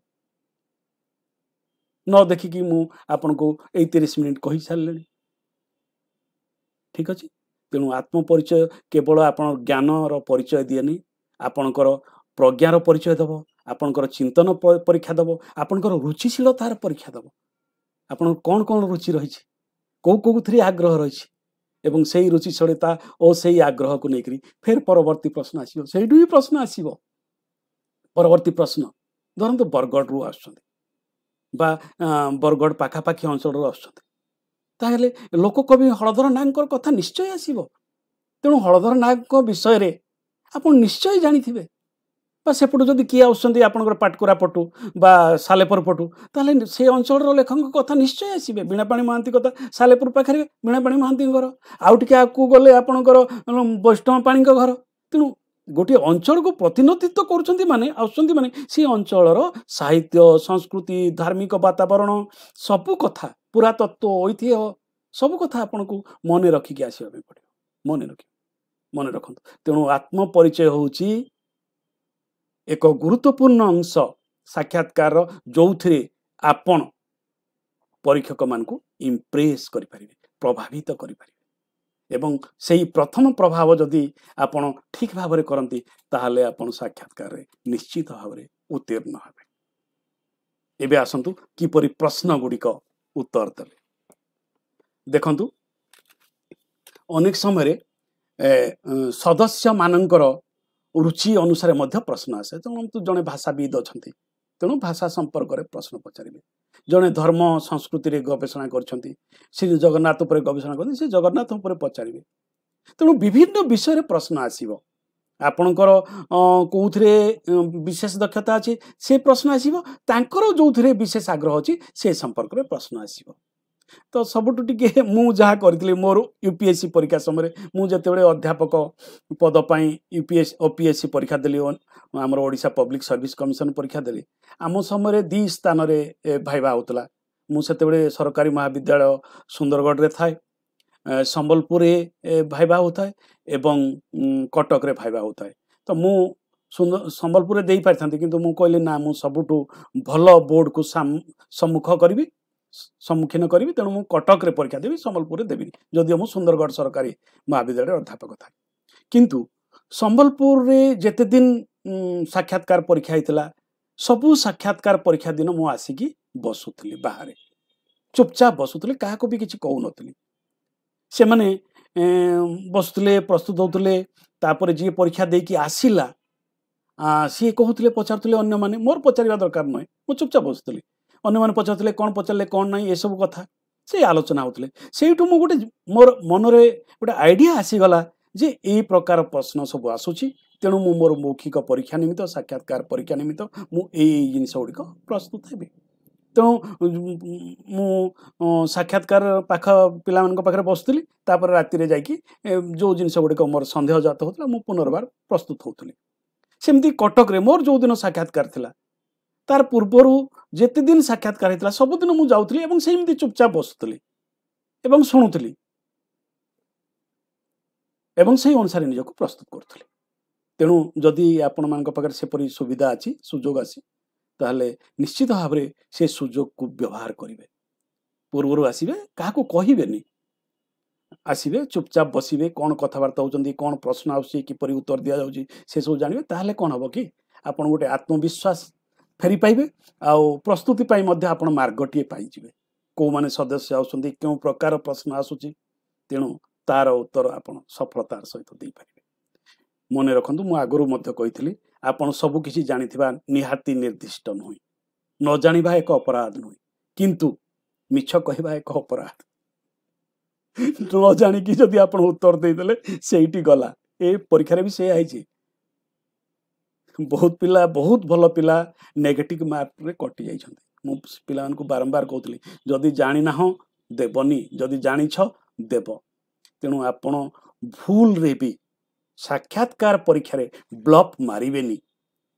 ନ ଦେଖିକି ମୁଁ ଆପଣଙ୍କୁ ଏଇ ତିରିଶ ମିନିଟ୍ କହିସାରିଲେଣି। ଠିକ୍ ଅଛି? ତେଣୁ ଆତ୍ମପରିଚୟ କେବଳ ଆପଣ ଜ୍ଞାନର ପରିଚୟ ଦିଏନି ଆପଣଙ୍କର ପ୍ରଜ୍ଞାର ପରିଚୟ ଦେବ ଆପଣଙ୍କର ଚିନ୍ତନ ପରୀକ୍ଷା ଦେବ ଆପଣଙ୍କର ରୁଚିଶୀଳତାର ପରୀକ୍ଷା ଦେବ। ଆପଣଙ୍କ କ'ଣ କ'ଣ ରୁଚି ରହିଛି? କେଉଁ କେଉଁଥିରେ ଆଗ୍ରହ ରହିଛି? ଏବଂ ସେଇ ରୁଚିଶୀଳତା ଓ ସେଇ ଆଗ୍ରହକୁ ନେଇକରି ଫେର୍ ପରବର୍ତ୍ତୀ ପ୍ରଶ୍ନ ଆସିବ। ସେଇଠୁ ହିଁ ପ୍ରଶ୍ନ ଆସିବ। ପରବର୍ତ୍ତୀ ପ୍ରଶ୍ନ। ଧରନ୍ତୁ ବରଗଡ଼ରୁ ଆସୁଛନ୍ତି। ବା ବରଗଡ଼ ପାଖାପାଖି ଅଞ୍ଚଳରୁ ଆସୁଛନ୍ତି। ତାହେଲେ ଲୋକକବି ହଳଧର ନାଗଙ୍କର କଥା ନିଶ୍ଚୟ ଆସିବ। ତେଣୁ ହଳଧର ନାଗଙ୍କ ବିଷୟରେ ଆପଣ ନିଶ୍ଚୟ ଜାଣିଥିବେ। ବା ସେପଟୁ ଯଦି କିଏ ଆସୁଛନ୍ତି ଆପଣଙ୍କର ପାଟକୁରା ପଟୁ ବା ସାଲେପୁର ପଟୁ ତାହେଲେ ସେ ଅଞ୍ଚଳର ଲେଖକଙ୍କ କଥା ନିଶ୍ଚୟ ଆସିବେ। ବୀଣାପାଣି ମହାନ୍ତି କଥା ସାଲେପୁର ପାଖରେ ବୀଣାପାଣି ମହାନ୍ତିଙ୍କ ଘର ଆଉ ଟିକେ ଆଗକୁ ଗଲେ ଆପଣଙ୍କର ବୈଷ୍ଣବ ପାଣିଙ୍କ ଘର। ତେଣୁ ଗୋଟିଏ ଅଞ୍ଚଳକୁ ପ୍ରତିନିଧିତ୍ୱ କରୁଛନ୍ତି ମାନେ ଆସୁଛନ୍ତି ମାନେ ସେ ଅଞ୍ଚଳର ସାହିତ୍ୟ ସଂସ୍କୃତି ଧାର୍ମିକ ବାତାବରଣ ସବୁ କଥା ପୁରାତତ୍ତ୍ୱ ଐତିହ୍ୟ ସବୁ କଥା ଆପଣଙ୍କୁ ମନେ ରଖିକି ଆସିବା ପାଇଁ ପଡ଼ିବ। ମନେ ରଖିବେ ମନେ ରଖନ୍ତୁ। ତେଣୁ ଆତ୍ମ ପରିଚୟ ହେଉଛି ଏକ ଗୁରୁତ୍ୱପୂର୍ଣ୍ଣ ଅଂଶ ସାକ୍ଷାତକାରର ଯେଉଁଥିରେ ଆପଣ ପରୀକ୍ଷକମାନଙ୍କୁ ଇମ୍ପ୍ରେସ୍ କରିପାରିବେ ପ୍ରଭାବିତ କରିପାରିବେ। ଏବଂ ସେହି ପ୍ରଥମ ପ୍ରଭାବ ଯଦି ଆପଣ ଠିକ୍ ଭାବରେ କରନ୍ତି ତାହେଲେ ଆପଣ ସାକ୍ଷାତକାରରେ ନିଶ୍ଚିତ ଭାବରେ ଉତ୍ତୀର୍ଣ୍ଣ ହେବେ। ଏବେ ଆସନ୍ତୁ କିପରି ପ୍ରଶ୍ନ ଗୁଡ଼ିକ ଉତ୍ତର ଦେଲେ। ଦେଖନ୍ତୁ ଅନେକ ସମୟରେ ସଦସ୍ୟମାନଙ୍କର ରୁଚି ଅନୁସାରେ ମଧ୍ୟ ପ୍ରଶ୍ନ ଆସେ। ତେଣୁ ଜଣେ ଭାଷାବିଦ୍ ଅଛନ୍ତି ତେଣୁ ଭାଷା ସମ୍ପର୍କରେ ପ୍ରଶ୍ନ ପଚାରିବେ। ଜଣେ ଧର୍ମ ସଂସ୍କୃତିରେ ଗବେଷଣା କରିଛନ୍ତି ଶ୍ରୀ ଜଗନ୍ନାଥ ଉପରେ ଗବେଷଣା କରନ୍ତି ସେ ଜଗନ୍ନାଥ ଉପରେ ପଚାରିବେ। ତେଣୁ ବିଭିନ୍ନ ବିଷୟରେ ପ୍ରଶ୍ନ ଆସିବ। ଆପଣଙ୍କର କେଉଁଥିରେ ବିଶେଷ ଦକ୍ଷତା ଅଛି ସେ ପ୍ରଶ୍ନ ଆସିବ। ତାଙ୍କର ଯେଉଁଥିରେ ବିଶେଷ ଆଗ୍ରହ ଅଛି ସେ ସମ୍ପର୍କରେ ପ୍ରଶ୍ନ ଆସିବ। ତ ସବୁଠୁ ଟିକେ ମୁଁ ଯାହା କରିଥିଲି ମୋର ୟୁ ପି ଏସ୍ ସି ପରୀକ୍ଷା ସମୟରେ ମୁଁ ଯେତେବେଳେ ଅଧ୍ୟାପକ ପଦ ପାଇଁ U P S O P S C ପରୀକ୍ଷା ଦେଲି ଆମର ଓଡ଼ିଶା ପବ୍ଲିକ୍ ସର୍ଭିସ୍ କମିଶନ ପରୀକ୍ଷା ଦେଲି ଆମ ସମୟରେ ଦୁଇ ସ୍ଥାନରେ ଭାଇବା ହେଉଥିଲା। ମୁଁ ସେତେବେଳେ ସରକାରୀ ମହାବିଦ୍ୟାଳୟ ସୁନ୍ଦରଗଡ଼ରେ ଥାଏ ସମ୍ବଲପୁରରେ ଭାଇବା ହେଉଥାଏ ଏବଂ କଟକରେ ଭାଇବା ହେଉଥାଏ। ତ ମୁଁ ସମ୍ବଲପୁରରେ ଦେଇପାରିଥାନ୍ତି କିନ୍ତୁ ମୁଁ କହିଲି ନା ମୁଁ ସବୁଠୁ ଭଲ ବୋର୍ଡ଼କୁ ସମ୍ମୁଖ କରିବି ସମ୍ମୁଖୀନ କରିବି ତେଣୁ ମୁଁ କଟକରେ ପରୀକ୍ଷା ଦେବି ସମ୍ବଲପୁରରେ ଦେବିନି ଯଦିଓ ମୁଁ ସୁନ୍ଦରଗଡ଼ ସରକାରୀ ମହାବିଦ୍ୟାଳୟରେ ଅଧ୍ୟାପକ ଥାଏ କିନ୍ତୁ ସମ୍ବଲପୁରରେ ଯେତେ ଦିନ ସାକ୍ଷାତକାର ପରୀକ୍ଷା ହେଇଥିଲା ସବୁ ସାକ୍ଷାତକାର ପରୀକ୍ଷା ଦିନ ମୁଁ ଆସିକି ବସୁଥିଲି ବାହାରେ ଚୁପଚାପ ବସୁଥିଲି କାହାକୁ ବି କିଛି କହୁନଥିଲି ସେମାନେ ବସୁଥିଲେ ପ୍ରସ୍ତୁତ ହେଉଥିଲେ ତାପରେ ଯିଏ ପରୀକ୍ଷା ଦେଇକି ଆସିଲା ସିଏ କହୁଥିଲେ ପଚାରୁଥିଲେ ଅନ୍ୟମାନେ ମୋର ପଚାରିବା ଦରକାର ନୁହେଁ ମୁଁ ଚୁପଚାପ ବସୁଥିଲି ଅନ୍ୟମାନେ ପଚାରୁଥିଲେ କ'ଣ ପଚାରିଲେ କ'ଣ ନାହିଁ? ଏସବୁ କଥା ସେ ଆଲୋଚନା ହେଉଥିଲେ। ସେଇଠୁ ମୁଁ ଗୋଟେ ମୋର ମନରେ ଗୋଟେ ଆଇଡ଼ିଆ ଆସିଗଲା ଯେ ଏଇ ପ୍ରକାର ପ୍ରଶ୍ନ ସବୁ ଆସୁଛି। ତେଣୁ ମୁଁ ମୋର ମୌଖିକ ପରୀକ୍ଷା ନିମିତ୍ତ ସାକ୍ଷାତକାର ପରୀକ୍ଷା ନିମିତ୍ତ ମୁଁ ଏଇ ଏଇ ଜିନିଷ ଗୁଡ଼ିକ ପ୍ରସ୍ତୁତ ହେବି। ତେଣୁ ମୁଁ ସାକ୍ଷାତକାର ପାଖ ପିଲାମାନଙ୍କ ପାଖରେ ବସୁଥିଲି। ତାପରେ ରାତିରେ ଯାଇକି ଯେଉଁ ଜିନିଷ ଗୁଡ଼ିକ ମୋର ସନ୍ଦେହ ଜାତ ହେଉଥିଲା ମୁଁ ପୁନର୍ବାର ପ୍ରସ୍ତୁତ ହେଉଥିଲି। ସେମିତି କଟକରେ ମୋର ଯେଉଁଦିନ ସାକ୍ଷାତକାର ଥିଲା ତାର ପୂର୍ବରୁ ଯେତେ ଦିନ ସାକ୍ଷାତକାର ହେଇଥିଲା ସବୁଦିନ ମୁଁ ଯାଉଥିଲି ଏବଂ ସେମିତି ଚୁପଚାପ ବସୁଥିଲି ଏବଂ ଶୁଣୁଥିଲି ଏବଂ ସେଇ ଅନୁସାରେ ନିଜକୁ ପ୍ରସ୍ତୁତ କରୁଥିଲି। ତେଣୁ ଯଦି ଆପଣମାନଙ୍କ ପାଖରେ ସେପରି ସୁବିଧା ଅଛି ସୁଯୋଗ ଅଛି ତାହେଲେ ନିଶ୍ଚିତ ଭାବରେ ସେ ସୁଯୋଗକୁ ବ୍ୟବହାର କରିବେ। ପୂର୍ବରୁ ଆସିବେ କାହାକୁ କହିବେନି? ଆସିବେ ଚୁପଚାପ ବସିବେ କ'ଣ କଥାବାର୍ତ୍ତା ହେଉଛନ୍ତି କ'ଣ ପ୍ରଶ୍ନ ଆସୁଛି କିପରି ଉତ୍ତର ଦିଆଯାଉଛି ସେସବୁ ଜାଣିବେ ତାହେଲେ କ'ଣ ହେବ କି? ଆପଣ ଗୋଟେ ଆତ୍ମବିଶ୍ୱାସ ଫେରି ପାଇବେ। ଆଉ ପ୍ରସ୍ତୁତି ପାଇଁ ମଧ୍ୟ ଆପଣ ମାର୍ଗଟିଏ ପାଇଯିବେ। କେଉଁମାନେ ସଦସ୍ୟ ଆସୁଛନ୍ତି କେଉଁ ପ୍ରକାର ପ୍ରଶ୍ନ ଆସୁଛି ତେଣୁ ତାର ଉତ୍ତର ଆପଣ ସଫଳତାର ସହିତ ଦେଇପାରିବେ। ମନେ ରଖନ୍ତୁ ମୁଁ ଆଗରୁ ମଧ୍ୟ କହିଥିଲି ଆପଣ ସବୁ କିଛି ଜାଣିଥିବା ନିହାତି ନିର୍ଦ୍ଦିଷ୍ଟ ନୁହେଁ। ନ ଜାଣିବା ଏକ ଅପରାଧ ନୁହେଁ। କିନ୍ତୁ ମିଛ କହିବା ଏକ ଅପରାଧ। ନ ଜାଣିକି ଯଦି ଆପଣ ଉତ୍ତର ଦେଇଦେଲେ ସେଇଠି ଗଲା। ଏ ପରୀକ୍ଷାରେ ବି ସେଇଆ ହେଇଛି। ବହୁତ ପିଲା ବହୁତ ଭଲ ପିଲା ନେଗେଟିଭ୍ ମାର୍କରେ କଟି ଯାଇଛନ୍ତି। ମୁଁ ପିଲାମାନଙ୍କୁ ବାରମ୍ବାର କହୁଥିଲି ଯଦି ଜାଣିନାହଁ ଦେବନି। ଯଦି ଜାଣିଛ ଦେବ। ତେଣୁ ଆପଣ ଭୁଲରେ ବି ସାକ୍ଷାତକାର ପରୀକ୍ଷାରେ ବ୍ଲପ୍ ମାରିବେନି।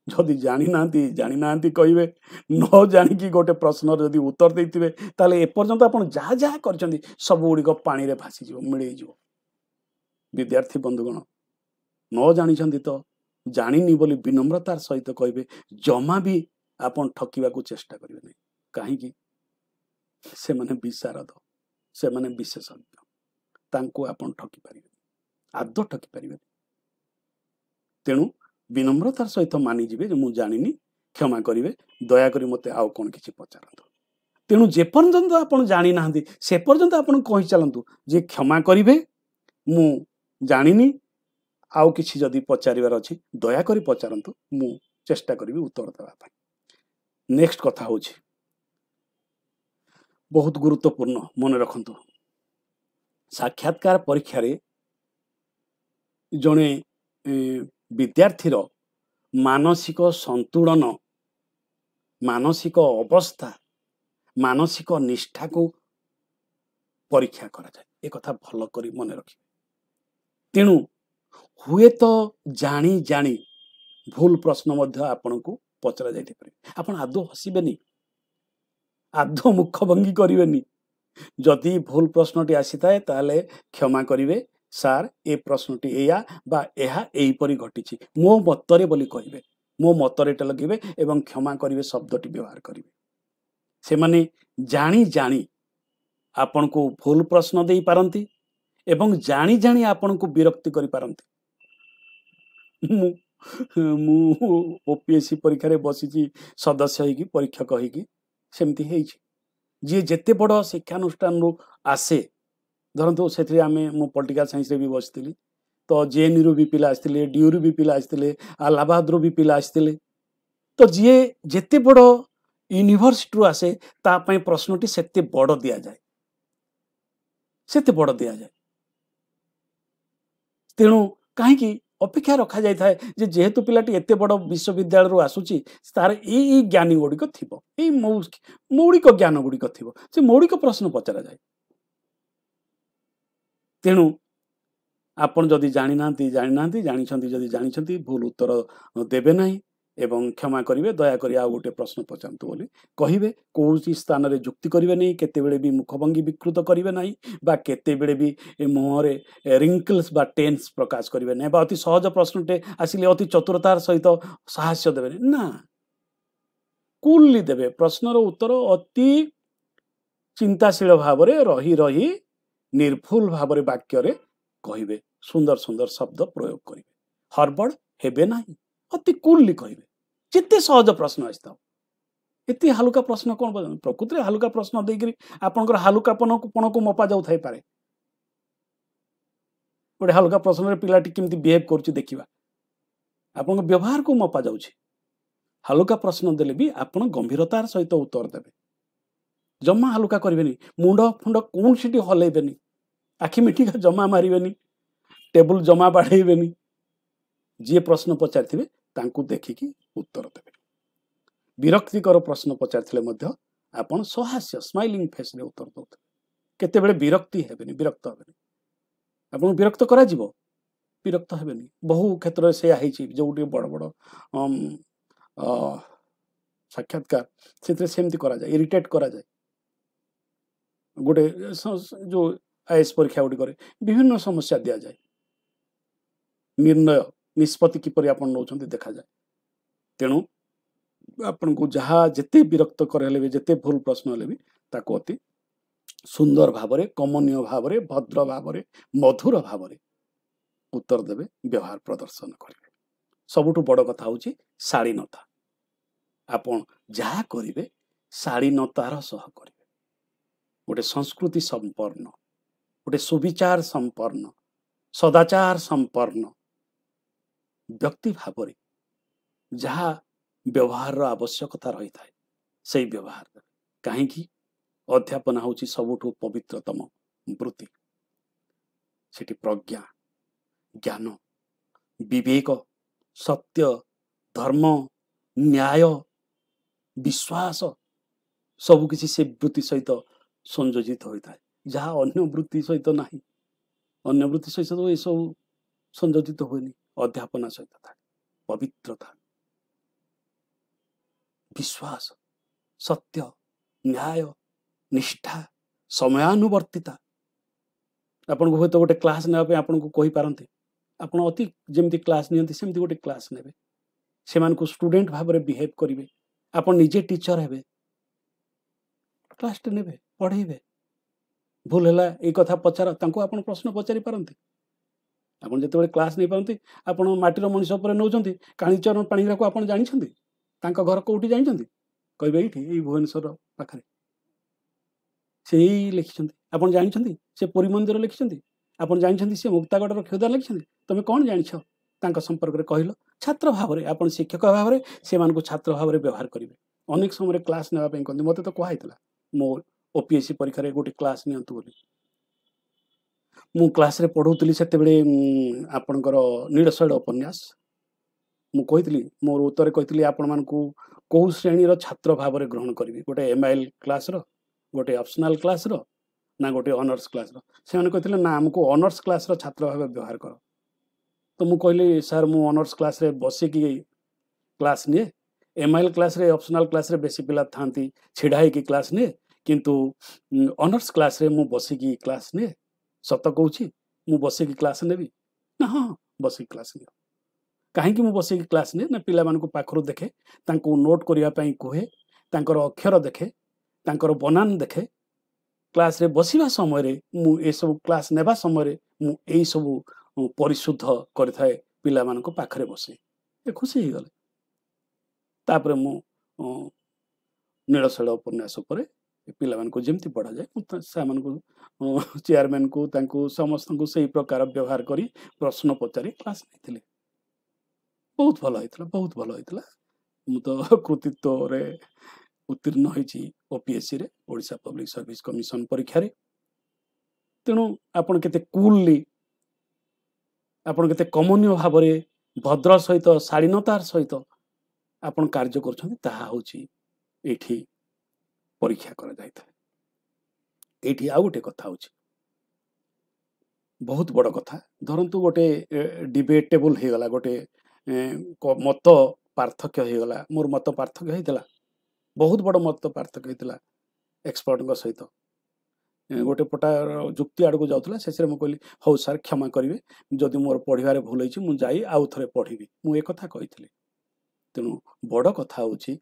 ଯଦି ଜାଣିନାହାନ୍ତି ଜାଣିନାହାନ୍ତି କହିବେ ନ ଜାଣିକି ଗୋଟେ ପ୍ରଶ୍ନର ଯଦି ଉତ୍ତର ଦେଇଥିବେ ତାହେଲେ ଏପର୍ଯ୍ୟନ୍ତ ଆପଣ ଯାହା ଯାହା କରିଛନ୍ତି ସବୁ ଗୁଡ଼ିକ ପାଣିରେ ଭାସିଯିବ ମିଳେଇଯିବ ବିଦ୍ୟାର୍ଥୀ ବନ୍ଧୁଗଣ ନ ଜାଣିଛନ୍ତି ତ ଜାଣିନି ବୋଲି ବିନମ୍ରତାର ସହିତ କହିବେ ଜମା ବି ଆପଣ ଠକିବାକୁ ଚେଷ୍ଟା କରିବେ ନାହିଁ। କାହିଁକି? ସେମାନେ ବିଶାରଦ ସେମାନେ ବିଶେଷଜ୍ଞ। ତାଙ୍କୁ ଆପଣ ଠକି ପାରିବେନି ଆଦୌ ଠକି ପାରିବେନି। ତେଣୁ ବିନମ୍ରତାର ସହିତ ମାନିଯିବେ ଯେ ମୁଁ ଜାଣିନି କ୍ଷମା କରିବେ ଦୟାକରି ମୋତେ ଆଉ କ'ଣ କିଛି ପଚାରନ୍ତୁ। ତେଣୁ ଯେପର୍ଯ୍ୟନ୍ତ ଆପଣ ଜାଣିନାହାନ୍ତି ସେ ପର୍ଯ୍ୟନ୍ତ ଆପଣ କହି ଚାଲନ୍ତୁ ଯେ କ୍ଷମା କରିବେ ମୁଁ ଜାଣିନି ଆଉ କିଛି ଯଦି ପଚାରିବାର ଅଛି ଦୟାକରି ପଚାରନ୍ତୁ ମୁଁ ଚେଷ୍ଟା କରିବି ଉତ୍ତର ଦେବା ପାଇଁ। ନେକ୍ସଟ କଥା ହେଉଛି ବହୁତ ଗୁରୁତ୍ୱପୂର୍ଣ୍ଣ ମନେ ରଖନ୍ତୁ। ସାକ୍ଷାତକାର ପରୀକ୍ଷାରେ ଜଣେ ବିଦ୍ୟାର୍ଥୀର ମାନସିକ ସନ୍ତୁଳନ ମାନସିକ ଅବସ୍ଥା ମାନସିକ ନିଷ୍ଠାକୁ ପରୀକ୍ଷା କରାଯାଏ। ଏ କଥା ଭଲ କରି ମନେ ରଖିବେ। ତେଣୁ ହୁଏତ ଜାଣି ଜାଣି ଭୁଲ ପ୍ରଶ୍ନ ମଧ୍ୟ ଆପଣଙ୍କୁ ପଚରା ଯାଇଥାଇପାରେ ଆପଣ ଆଦୌ ହସିବେନି। ଆଦୌ ମୁଖ ଭଙ୍ଗି କରିବେନି। ଯଦି ଭୁଲ ପ୍ରଶ୍ନଟି ଆସିଥାଏ ତାହେଲେ କ୍ଷମା କରିବେ। ସାର୍ ଏ ପ୍ରଶ୍ନଟି ଏଇଆ ବା ଏହା ଏହିପରି ଘଟିଛି। ମୋ ମତରେ ବୋଲି କହିବେ। ମୋ ମତରେ ଏଟା ଲଗେଇବେ ଏବଂ କ୍ଷମା କରିବେ ଶବ୍ଦଟି ବ୍ୟବହାର କରିବେ। ସେମାନେ ଜାଣି ଜାଣି ଆପଣଙ୍କୁ ଭୁଲ ପ୍ରଶ୍ନ ଦେଇପାରନ୍ତି। ଏବଂ ଜାଣି ଜାଣି ଆପଣଙ୍କୁ ବିରକ୍ତି କରିପାରନ୍ତି। ମୁଁ ମୁଁ ଓ ପି ଏସ୍ ସି ପରୀକ୍ଷାରେ ବସିଛି ସଦସ୍ୟ ହେଇକି ପରୀକ୍ଷକ ହେଇକି ସେମିତି ହେଇଛି। ଯିଏ ଯେତେ ବଡ଼ ଶିକ୍ଷାନୁଷ୍ଠାନରୁ ଆସେ ଧରନ୍ତୁ ସେଥିରେ ଆମେ ମୁଁ ପଲିଟିକାଲ ସାଇନ୍ସରେ ବି ବସିଥିଲି ତ ଜେଏନ୍ୟୁରୁ ବି ପିଲା ଆସିଥିଲେ ଡିୟୁରୁ ବି ପିଲା ଆସିଥିଲେ ଆହ୍ଲାବାଦରୁ ବି ପିଲା ଆସିଥିଲେ ତ ଯିଏ ଯେତେ ବଡ଼ ୟୁନିଭର୍ସିଟିରୁ ଆସେ ତା ପାଇଁ ପ୍ରଶ୍ନଟି ସେତେ ବଡ଼ ଦିଆଯାଏ। ସେତେ ବଡ଼ ଦିଆଯାଏ। ତେଣୁ କାହିଁକି ଅପେକ୍ଷା ରଖାଯାଇଥାଏ ଯେ ଯେହେତୁ ପିଲାଟି ଏତେ ବଡ଼ ବିଶ୍ୱବିଦ୍ୟାଳୟରୁ ଆସୁଛି ତାର ଏଇ ଏଇ ଜ୍ଞାନୀ ଗୁଡ଼ିକ ଥିବ ଏଇ ମୌଳିକ ଜ୍ଞାନ ଗୁଡ଼ିକ ଥିବ ସେ ମୌଳିକ ପ୍ରଶ୍ନ ପଚରାଯାଏ। ତେଣୁ ଆପଣ ଯଦି ଜାଣିନାହାନ୍ତି ଜାଣିନାହାନ୍ତି ଜାଣିଛନ୍ତି ଯଦି ଜାଣିଛନ୍ତି ଭୁଲ ଉତ୍ତର ଦେବେ ନାହିଁ। ଏବଂ କ୍ଷମା କରିବେ ଦୟାକରି ଆଉ ଗୋଟେ ପ୍ରଶ୍ନ ପଚାରନ୍ତୁ ବୋଲି କହିବେ କୌଣସି ସ୍ଥାନରେ ଯୁକ୍ତି କରିବେ ନାହିଁ କେତେବେଳେ ବି ମୁଖଭଙ୍ଗୀ ବିକୃତ କରିବେ ନାହିଁ ବା କେତେବେଳେ ବି ମୁହଁରେ ରିଙ୍କଲ୍ସ ବା ଟେନ୍ସ ପ୍ରକାଶ କରିବେ ନାହିଁ ବା ଅତି ସହଜ ପ୍ରଶ୍ନଟେ ଆସିଲେ ଅତି ଚତୁରତାର ସହିତ ସାହାଯ୍ୟ ଦେବେନି ନା କୁଲଲି ଦେବେ ପ୍ରଶ୍ନର ଉତ୍ତର ଅତି ଚିନ୍ତାଶୀଳ ଭାବରେ ରହି ରହି ନିର୍ଭୁଲ ଭାବରେ ବାକ୍ୟରେ କହିବେ ସୁନ୍ଦର ସୁନ୍ଦର ଶବ୍ଦ ପ୍ରୟୋଗ କରିବେ ହରବଡ଼ ହେବେ ନାହିଁ ଅତି କୁଲଲି କହିବେ। ଯେତେ ସହଜ ପ୍ରଶ୍ନ ଆସିଥାଉ। ଏତେ ହାଲୁକା ପ୍ରଶ୍ନ କ'ଣ ପ୍ରକୃତିରେ ହାଲୁକା ପ୍ରଶ୍ନ ଦେଇକରି ଆପଣଙ୍କର ହାଲୁକାପଣକୁ ପଣକୁ ମପା ଯାଉଥାଇପାରେ। ଗୋଟେ ହାଲୁକା ପ୍ରଶ୍ନରେ ପିଲାଟି କେମିତି ବିହେଭ୍ କରୁଛି ଦେଖିବା। ଆପଣଙ୍କ ବ୍ୟବହାରକୁ ମପା ଯାଉଛି। ହାଲୁକା ପ୍ରଶ୍ନ ଦେଲେ ବି ଆପଣ ଗମ୍ଭୀରତାର ସହିତ ଉତ୍ତର ଦେବେ। ଜମା ହାଲୁକା କରିବେନି। ମୁଣ୍ଡ ଫୁଣ୍ଡ କୌଣସିଟି ହଲେଇବେନି। ଆଖି ମିଠିକା ଜମା ମାରିବେନି। ଟେବୁଲ ଜମା ବାଢ଼େଇବେନି ଯିଏ ପ୍ରଶ୍ନ ପଚାରିଥିବେ ତାଙ୍କୁ ଦେଖିକି ଉତ୍ତର ଦେବେ। ବିରକ୍ତିକର ପ୍ରଶ୍ନ ପଚାରିଥିଲେ ମଧ୍ୟ ଆପଣ ସହାସ୍ୟ ସ୍ମାଇଲିଂ ଫେସ୍ରେ ଉତ୍ତର ଦେଉଥିବେ। କେତେବେଳେ ବିରକ୍ତି ହେବେନି ବିରକ୍ତ ହେବେନି। ଆପଣଙ୍କୁ ବିରକ୍ତ କରାଯିବ? ବିରକ୍ତ ହେବେନି। ବହୁ କ୍ଷେତ୍ରରେ ସେୟା ହେଇଛି ଯେଉଁଠି ବଡ଼ ବଡ଼ ସାକ୍ଷାତକାର ସେଥିରେ ସେମିତି କରାଯାଏ ଇରିଟେଟ୍ କରାଯାଏ। ଗୋଟେ ଯେଉଁ ଆଇଏସ୍ ପରୀକ୍ଷା ଗୁଡ଼ିକରେ ବିଭିନ୍ନ ସମସ୍ୟା ଦିଆଯାଏ। ନିର୍ଣ୍ଣୟ ନିଷ୍ପତ୍ତି କିପରି ଆପଣ ନେଉଛନ୍ତି ଦେଖାଯାଏ। ତେଣୁ ଆପଣଙ୍କୁ ଯାହା ଯେତେ ବିରକ୍ତ ହେଲେ ବି ଯେତେ ଭୁଲ ପ୍ରଶ୍ନ ହେଲେ ବି ତାକୁ ଅତି ସୁନ୍ଦର ଭାବରେ କମନୀୟ ଭାବରେ ଭଦ୍ର ଭାବରେ ମଧୁର ଭାବରେ ଉତ୍ତର ଦେବେ ବ୍ୟବହାର ପ୍ରଦର୍ଶନ କରିବେ। ସବୁଠୁ ବଡ଼ କଥା ହେଉଛି ଶାଳୀନତା। ଆପଣ ଯାହା କରିବେ ଶାଳୀନତାର ସହ କରିବେ। ଗୋଟେ ସଂସ୍କୃତି ସମ୍ପନ୍ନ ଗୋଟେ ସୁବିଚାର ସମ୍ପନ୍ନ ସଦାଚାର ସମ୍ପନ୍ନ ବ୍ୟକ୍ତି ଭାବରେ ଯାହା ବ୍ୟବହାରର ଆବଶ୍ୟକତା ରହିଥାଏ ସେଇ ବ୍ୟବହାର କାହିଁକି? ଅଧ୍ୟାପନା ହେଉଛି ସବୁଠୁ ପବିତ୍ରତମ ବୃତ୍ତି। ସେଠି ପ୍ରଜ୍ଞା ଜ୍ଞାନ ବିବେକ ସତ୍ୟ ଧର୍ମ ନ୍ୟାୟ ବିଶ୍ୱାସ ସବୁକିଛି ସେ ବୃତ୍ତି ସହିତ ସଂଯୋଜିତ ହୋଇଥାଏ। ଯାହା ଅନ୍ୟ ବୃତ୍ତି ସହିତ ନାହିଁ। ଅନ୍ୟ ବୃତ୍ତି ସହିତ ଏସବୁ ସଂଯୋଜିତ ହୁଏନି। ଅଧ୍ୟାପନା ସହିତ ଥାଏ ପବିତ୍ରତା ବିଶ୍ୱାସ ସତ୍ୟ ନ୍ୟାୟ ନିଷ୍ଠା ସମୟାନୁବର୍ତ୍ତିତା। ଆପଣଙ୍କୁ ହୁଏତ ଗୋଟେ କ୍ଲାସ୍ ନେବା ପାଇଁ ଆପଣଙ୍କୁ କହିପାରନ୍ତି ଆପଣ ଅତି ଯେମିତି କ୍ଲାସ୍ ନିଅନ୍ତି ସେମିତି ଗୋଟେ କ୍ଲାସ୍ ନେବେ। ସେମାନଙ୍କୁ ଷ୍ଟୁଡେଣ୍ଟ ଭାବରେ ବିହେଭ୍ କରିବେ ଆପଣ ନିଜେ ଟିଚର ହେବେ କ୍ଲାସ୍ଟେ ନେବେ ପଢ଼େଇବେ। ଭୁଲ ହେଲା ଏଇ କଥା ପଚାର ତାଙ୍କୁ ଆପଣ ପ୍ରଶ୍ନ ପଚାରି ପାରନ୍ତି। ଆପଣ ଯେତେବେଳେ କ୍ଲାସ୍ ନେଇପାରନ୍ତି ଆପଣ ମାଟିର ମଣିଷ ଉପରେ ନେଉଛନ୍ତି କାଳିଚରଣ ପାଣିଗ୍ରାକୁ ଆପଣ ଜାଣିଛନ୍ତି? ତାଙ୍କ ଘର କୋଉଠି ଜାଣିଛନ୍ତି? କହିବେ ଏଇଠି ଏଇ ଭୁବନେଶ୍ୱର ପାଖରେ। ସେ ଏଇ ଲେଖିଛନ୍ତି। ଆପଣ ଜାଣିଛନ୍ତି? ସେ ପୁରୀ ମନ୍ଦିର ଲେଖିଛନ୍ତି? ଆପଣ ଜାଣିଛନ୍ତି ସେ ମୁକ୍ତାଗଡ଼ର କ୍ଷୁଦା ଲେଖିଛନ୍ତି? ତମେ କ'ଣ ଜାଣିଛ? ତାଙ୍କ ସମ୍ପର୍କରେ କହିଲ। ଛାତ୍ର ଭାବରେ ଆପଣ ଶିକ୍ଷକ ଭାବରେ ସେମାନଙ୍କୁ ଛାତ୍ର ଭାବରେ ବ୍ୟବହାର କରିବେ। ଅନେକ ସମୟରେ କ୍ଲାସ୍ ନେବା ପାଇଁ କହନ୍ତି ମୋତେ ତ କୁହାହେଇଥିଲା ମୋ ଓପିଏସ୍ସି ପରୀକ୍ଷାରେ ଗୋଟେ କ୍ଲାସ୍ ନିଅନ୍ତୁ ବୋଲି। ମୁଁ କ୍ଲାସ୍ରେ ପଢ଼ଉଥିଲି ସେତେବେଳେ ଉଁ, ଆପଣଙ୍କର ନୀଳଶୈଳ ଉପନ୍ୟାସ। ମୁଁ କହିଥିଲି ମୋର ଉତ୍ତରେ କହିଥିଲି ଆପଣମାନଙ୍କୁ କେଉଁ ଶ୍ରେଣୀର ଛାତ୍ର ଭାବରେ ଗ୍ରହଣ କରିବି? ଗୋଟେ ଏମ୍ ଆଇ ଏଲ୍ କ୍ଲାସ୍ର ଗୋଟେ ଅପସନାଲ୍ କ୍ଲାସ୍ର ନା ଗୋଟେ ଅନର୍ସ କ୍ଲାସ୍ର ସେମାନେ କହିଥିଲେ ନା ଆମକୁ ଅନର୍ସ କ୍ଲାସ୍ର ଛାତ୍ର ଭାବେ ବ୍ୟବହାର କର। ତ ମୁଁ କହିଲି ସାର୍ ମୁଁ ଅନର୍ସ କ୍ଲାସ୍ରେ ବସିକି କ୍ଲାସ୍ ନିଏ। ଏମ୍ ଆଇ ଏଲ୍ କ୍ଲାସ୍ରେ ଅପସନାଲ୍ କ୍ଲାସ୍ରେ ବେଶୀ ପିଲା ଥାଆନ୍ତି ଛିଡ଼ା ହେଇକି କ୍ଲାସ୍ ନିଏ। କିନ୍ତୁ ଅନର୍ସ କ୍ଲାସ୍ରେ ମୁଁ ବସିକି କ୍ଲାସ୍ ନିଏ। ସତ କହୁଛି ମୁଁ ବସିକି କ୍ଲାସ୍ ନେବି? ନା ହଁ ବସିକି କ୍ଲାସ୍ ନିଅ। କାହିଁକି ମୁଁ ବସିକି କ୍ଲାସ୍ ନିଏ? ନା ପିଲାମାନଙ୍କୁ ପାଖରୁ ଦେଖେ ତାଙ୍କୁ ନୋଟ୍ କରିବା ପାଇଁ କୁହେ ତାଙ୍କର ଅକ୍ଷର ଦେଖେ ତାଙ୍କର ବନାନ ଦେଖେ। କ୍ଲାସ୍ରେ ବସିବା ସମୟରେ ମୁଁ ଏସବୁ କ୍ଲାସ୍ ନେବା ସମୟରେ ମୁଁ ଏଇସବୁ ପରିଶୁଦ୍ଧ କରିଥାଏ ପିଲାମାନଙ୍କ ପାଖରେ ବସେ। ଏ ଖୁସି ହେଇଗଲେ। ତାପରେ ମୁଁ ନୀଳଶୈଳ ଉପନ୍ୟାସ ଉପରେ ପିଲାମାନଙ୍କୁ ଯେମିତି ପଢ଼ାଯାଏ ମୁଁ ସେମାନଙ୍କୁ ଚେୟାରମ୍ୟାନକୁ ତାଙ୍କୁ ସମସ୍ତଙ୍କୁ ସେଇ ପ୍ରକାର ବ୍ୟବହାର କରି ପ୍ରଶ୍ନ ପଚାରି କ୍ଲାସ୍ ନେଇଥିଲି। ବହୁତ ଭଲ ହେଇଥିଲା ବହୁତ ଭଲ ହେଇଥିଲା। ମୁଁ ତ କୃତିତ୍ୱରେ ଉତ୍ତୀର୍ଣ୍ଣ ହେଇଛି ଓପିଏସ୍ସିରେ ଓଡ଼ିଶା ପବ୍ଲିକ ସର୍ଭିସ କମିଶନ ପରୀକ୍ଷାରେ। ତେଣୁ ଆପଣ କେତେ କୁଲଲି ଆପଣ କେତେ କମନୀୟ ଭାବରେ ଭଦ୍ର ସହିତ ଶାଳୀନତାର ସହିତ ଆପଣ କାର୍ଯ୍ୟ କରୁଛନ୍ତି ତାହା ହେଉଛି ଏଇଠି ପରୀକ୍ଷା କରାଯାଇଥାଏ। ଏଇଠି ଆଉ ଗୋଟେ କଥା ହେଉଛି। ବହୁତ ବଡ଼ କଥା। ଧରନ୍ତୁ ଗୋଟେ ଡିବେଟେବୁଲ ହେଇଗଲା ଗୋଟେ ମତ ପାର୍ଥକ୍ୟ ହେଇଗଲା। ମୋର ମତ ପାର୍ଥକ୍ୟ ହେଇଥିଲା। ବହୁତ ବଡ଼ ମତ ପାର୍ଥକ୍ୟ ହେଇଥିଲା ଏକ୍ସପର୍ଟଙ୍କ ସହିତ। ଗୋଟେ ପଟାର ଯୁକ୍ତି ଆଡ଼କୁ ଯାଉଥିଲା। ଶେଷରେ ମୁଁ କହିଲି ହଉ ସାର୍ କ୍ଷମା କରିବେ। ଯଦି ମୋର ପଢ଼ିବାରେ ଭୁଲ ହେଇଛି ମୁଁ ଯାଇ ଆଉ ଥରେ ପଢ଼ିବି। ମୁଁ ଏ କଥା କହିଥିଲି। ତେଣୁ ବଡ଼ କଥା ହେଉଛି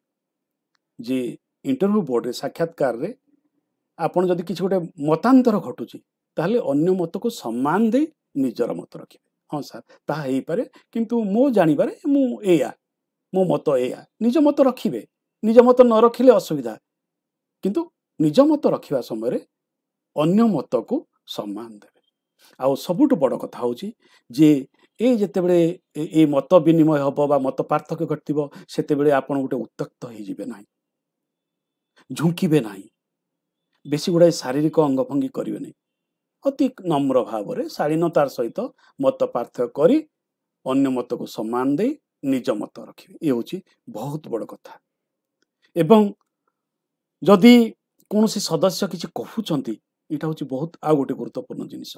ଯେ ଇଣ୍ଟରଭ୍ୟୁ ବୋର୍ଡ଼ରେ ସାକ୍ଷାତକାରରେ ଆପଣ ଯଦି କିଛି ଗୋଟେ ମତାନ୍ତର ଘଟୁଛି ତାହେଲେ ଅନ୍ୟ ମତକୁ ସମ୍ମାନ ଦେଇ ନିଜର ମତ ରଖିବେ। ହଁ ସାର୍ ତାହା ହେଇପାରେ କିନ୍ତୁ ମୋ ଜାଣିବାରେ ମୁଁ ଏଇଆ ମୋ ମତ ଏଇଆ। ନିଜ ମତ ରଖିବେ ନିଜ ମତ ନ ରଖିଲେ ଅସୁବିଧା। କିନ୍ତୁ ନିଜ ମତ ରଖିବା ସମୟରେ ଅନ୍ୟ ମତକୁ ସମ୍ମାନ ଦେବେ। ଆଉ ସବୁଠୁ ବଡ଼ କଥା ହେଉଛି ଯେ ଏଇ ଯେତେବେଳେ ଏ- ଏଇ ମତ ବିନିମୟ ହେବ ବା ମତ ପାର୍ଥକ୍ୟ ଘଟିବ ସେତେବେଳେ ଆପଣ ଗୋଟେ ଉତ୍ତକ୍ତ ହେଇଯିବେ ନାହିଁ। ଝୁଙ୍କିବେ ନାହିଁ। ବେଶୀ ଗୁଡ଼ାଏ ଶାରୀରିକ ଅଙ୍ଗଭଙ୍ଗୀ କରିବେ ନାହିଁ। ଅତି ନମ୍ର ଭାବରେ ଶାଳୀନତାର ସହିତ ମତ ପାର୍ଥକ୍ୟ କରି ଅନ୍ୟ ମତକୁ ସମ୍ମାନ ଦେଇ ନିଜ ମତ ରଖିବେ। ଇଏ ହେଉଛି ବହୁତ ବଡ଼ କଥା। ଏବଂ ଯଦି କୌଣସି ସଦସ୍ୟ କିଛି କହୁଛନ୍ତି ଏଇଟା ହେଉଛି ବହୁତ ଆଉ ଗୋଟେ ଗୁରୁତ୍ୱପୂର୍ଣ୍ଣ ଜିନିଷ।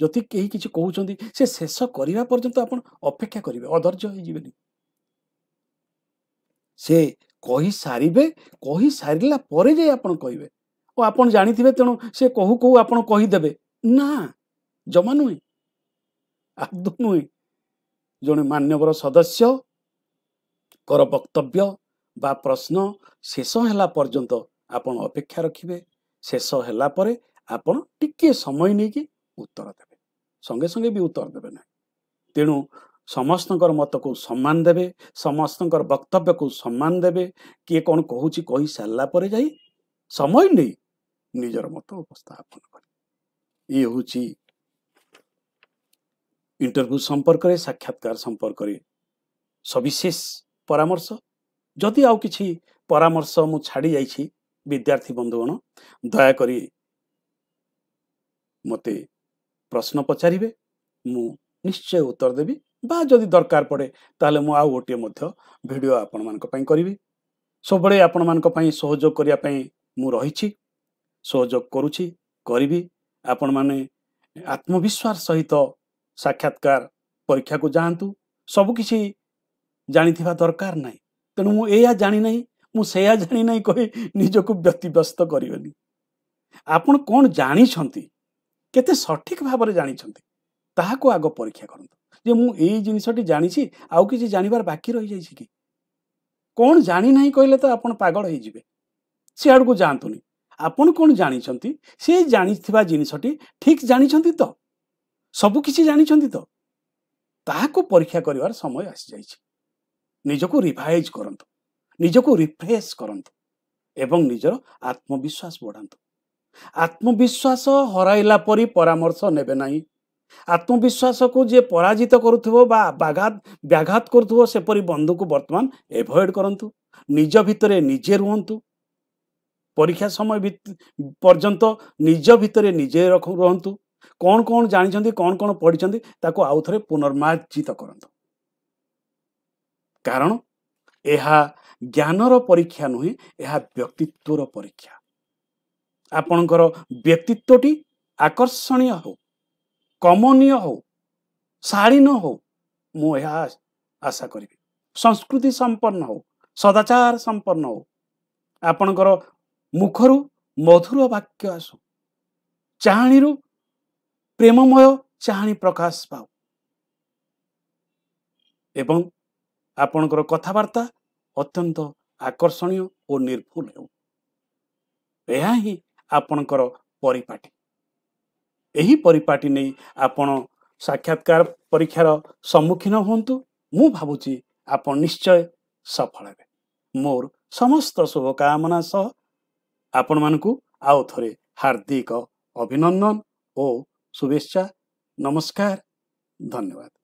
ଯଦି କେହି କିଛି କହୁଛନ୍ତି ସେ ଶେଷ କରିବା ପର୍ଯ୍ୟନ୍ତ ଆପଣ ଅପେକ୍ଷା କରିବେ ଅଧୈର୍ଯ୍ୟ ହେଇଯିବେନି। ସେ କହି ସାରିବେ କହି ସାରିଲା ପରେ ଯାଇ ଆପଣ କହିବେ। ଓ ଆପଣ ଜାଣିଥିବେ ତେଣୁ ସେ କହୁ କହୁ ଆପଣ କହିଦେବେ। ନା ଜମା ନୁହେଁ। ଆଦୌ ନୁହେଁ। ଜଣେ ମାନ୍ୟବର ସଦସ୍ୟଙ୍କର ବକ୍ତବ୍ୟ ବା ପ୍ରଶ୍ନ ଶେଷ ହେଲା ପର୍ଯ୍ୟନ୍ତ ଆପଣ ଅପେକ୍ଷା ରଖିବେ। ଶେଷ ହେଲା ପରେ ଆପଣ ଟିକେ ସମୟ ନେଇକି ଉତ୍ତର ଦେବେ। ସଙ୍ଗେ ସଙ୍ଗେ ବି ଉତ୍ତର ଦେବେ ନାହିଁ। ତେଣୁ ସମସ୍ତଙ୍କର ମତକୁ ସମ୍ମାନ ଦେବେ ସମସ୍ତଙ୍କର ବକ୍ତବ୍ୟକୁ ସମ୍ମାନ ଦେବେ କିଏ କ'ଣ କହୁଛି କହି ସାରିଲା ପରେ ଯାଇ ସମୟ ନେଇ ନିଜର ମତ ଉପସ୍ଥାପନ କରିବେ ଇଏ ହେଉଛି ଇଣ୍ଟରଭ୍ୟୁ ସମ୍ପର୍କରେ ସାକ୍ଷାତକାର ସମ୍ପର୍କରେ ସବିଶେଷ ପରାମର୍ଶ। ଯଦି ଆଉ କିଛି ପରାମର୍ଶ ମୁଁ ଛାଡ଼ି ଯାଇଛି ବିଦ୍ୟାର୍ଥୀ ବନ୍ଧୁଗଣ ଦୟାକରି ମୋତେ ପ୍ରଶ୍ନ ପଚାରିବେ ମୁଁ ନିଶ୍ଚୟ ଉତ୍ତର ଦେବି। ବା ଯଦି ଦରକାର ପଡ଼େ ତାହେଲେ ମୁଁ ଆଉ ଗୋଟିଏ ମଧ୍ୟ ଭିଡ଼ିଓ ଆପଣମାନଙ୍କ ପାଇଁ କରିବି। ସବୁବେଳେ ଆପଣମାନଙ୍କ ପାଇଁ ସହଯୋଗ କରିବା ପାଇଁ ମୁଁ ରହିଛି ସହଯୋଗ କରୁଛି କରିବି। ଆପଣମାନେ ଆତ୍ମବିଶ୍ୱାସ ସହିତ ସାକ୍ଷାତକାର ପରୀକ୍ଷାକୁ ଯାଆନ୍ତୁ। ସବୁକିଛି ଜାଣିଥିବା ଦରକାର ନାହିଁ। ତେଣୁ ମୁଁ ଏଇଆ ଜାଣିନାହିଁ ମୁଁ ସେଇଆ ଜାଣି ନାହିଁ କହି ନିଜକୁ ବ୍ୟତିବ୍ୟସ୍ତ କରିବେନି। ଆପଣ କ'ଣ ଜାଣିଛନ୍ତି? କେତେ ସଠିକ ଭାବରେ ଜାଣିଛନ୍ତି? ତାହାକୁ ଆଗ ପରୀକ୍ଷା କରନ୍ତୁ। ଯେ ମୁଁ ଏଇ ଜିନିଷଟି ଜାଣିଛି ଆଉ କିଛି ଜାଣିବାର ବାକି ରହିଯାଇଛି କି? କ'ଣ ଜାଣିନାହିଁ କହିଲେ ତ ଆପଣ ପାଗଳ ହେଇଯିବେ। ସିଆଡ଼କୁ ଯାଆନ୍ତୁନି। ଆପଣ କ'ଣ ଜାଣିଛନ୍ତି? ସେ ଜାଣିଥିବା ଜିନିଷଟି ଠିକ୍ ଜାଣିଛନ୍ତି ତ? ସବୁ କିଛି ଜାଣିଛନ୍ତି ତ? ତାହାକୁ ପରୀକ୍ଷା କରିବାର ସମୟ ଆସିଯାଇଛି। ନିଜକୁ ରିଭାଇଜ୍ କରନ୍ତୁ। ନିଜକୁ ରିଫ୍ରେଶ କରନ୍ତୁ। ଏବଂ ନିଜର ଆତ୍ମବିଶ୍ୱାସ ବଢ଼ାନ୍ତୁ। ଆତ୍ମବିଶ୍ୱାସ ହରାଇଲା ପରି ପରାମର୍ଶ ନେବେ ନାହିଁ। ଆତ୍ମବିଶ୍ୱାସକୁ ଯିଏ ପରାଜିତ କରୁଥିବ ବା ବାଘାତ ବ୍ୟାଘାତ କରୁଥିବ ସେପରି ବନ୍ଧୁକୁ ବର୍ତ୍ତମାନ ଏଭଏଡ୍ କରନ୍ତୁ। ନିଜ ଭିତରେ ନିଜେ ରୁହନ୍ତୁ। ପରୀକ୍ଷା ସମୟ ପର୍ଯ୍ୟନ୍ତ ନିଜ ଭିତରେ ନିଜେ ରୁହନ୍ତୁ। କ'ଣ କ'ଣ ଜାଣିଛନ୍ତି କ'ଣ କ'ଣ ପଢ଼ିଛନ୍ତି ତାକୁ ଆଉ ଥରେ ପୁନର୍ମାର୍ଜିତ କରନ୍ତୁ। କାରଣ ଏହା ଜ୍ଞାନର ପରୀକ୍ଷା ନୁହେଁ ଏହା ବ୍ୟକ୍ତିତ୍ୱର ପରୀକ୍ଷା। ଆପଣଙ୍କର ବ୍ୟକ୍ତିତ୍ୱଟି ଆକର୍ଷଣୀୟ ହେଉ। କମନୀୟ ହେଉ ଶାଳୀନ ହେଉ ମୁଁ ଏହା ଆଶା କରିବି। ସଂସ୍କୃତି ସମ୍ପନ୍ନ ହେଉ ସଦାଚାର ସମ୍ପନ୍ନ ହେଉ ଆପଣଙ୍କର ମୁଖରୁ ମଧୁର ବାକ୍ୟ ଆସୁ ଚାହାଣୀରୁ ପ୍ରେମମୟ ଚାହାଣୀ ପ୍ରକାଶ ପାଉ। ଏବଂ ଆପଣଙ୍କର କଥାବାର୍ତ୍ତା ଅତ୍ୟନ୍ତ ଆକର୍ଷଣୀୟ ଓ ନିର୍ଭୁଲ ହେଉ। ଏହା ହିଁ ଆପଣଙ୍କର ପରିପାଟି। ଏହି ପରିପାଟି ନେଇ ଆପଣ ସାକ୍ଷାତକାର ପରୀକ୍ଷାର ସମ୍ମୁଖୀନ ହୁଅନ୍ତୁ। ମୁଁ ଭାବୁଛି ଆପଣ ନିଶ୍ଚୟ ସଫଳ ହେବେ। ମୋର ସମସ୍ତ ଶୁଭକାମନା ସହ ଆପଣମାନଙ୍କୁ ଆଉ ଥରେ ହାର୍ଦ୍ଦିକ ଅଭିନନ୍ଦନ ଓ ଶୁଭେଚ୍ଛା। ନମସ୍କାର। ଧନ୍ୟବାଦ।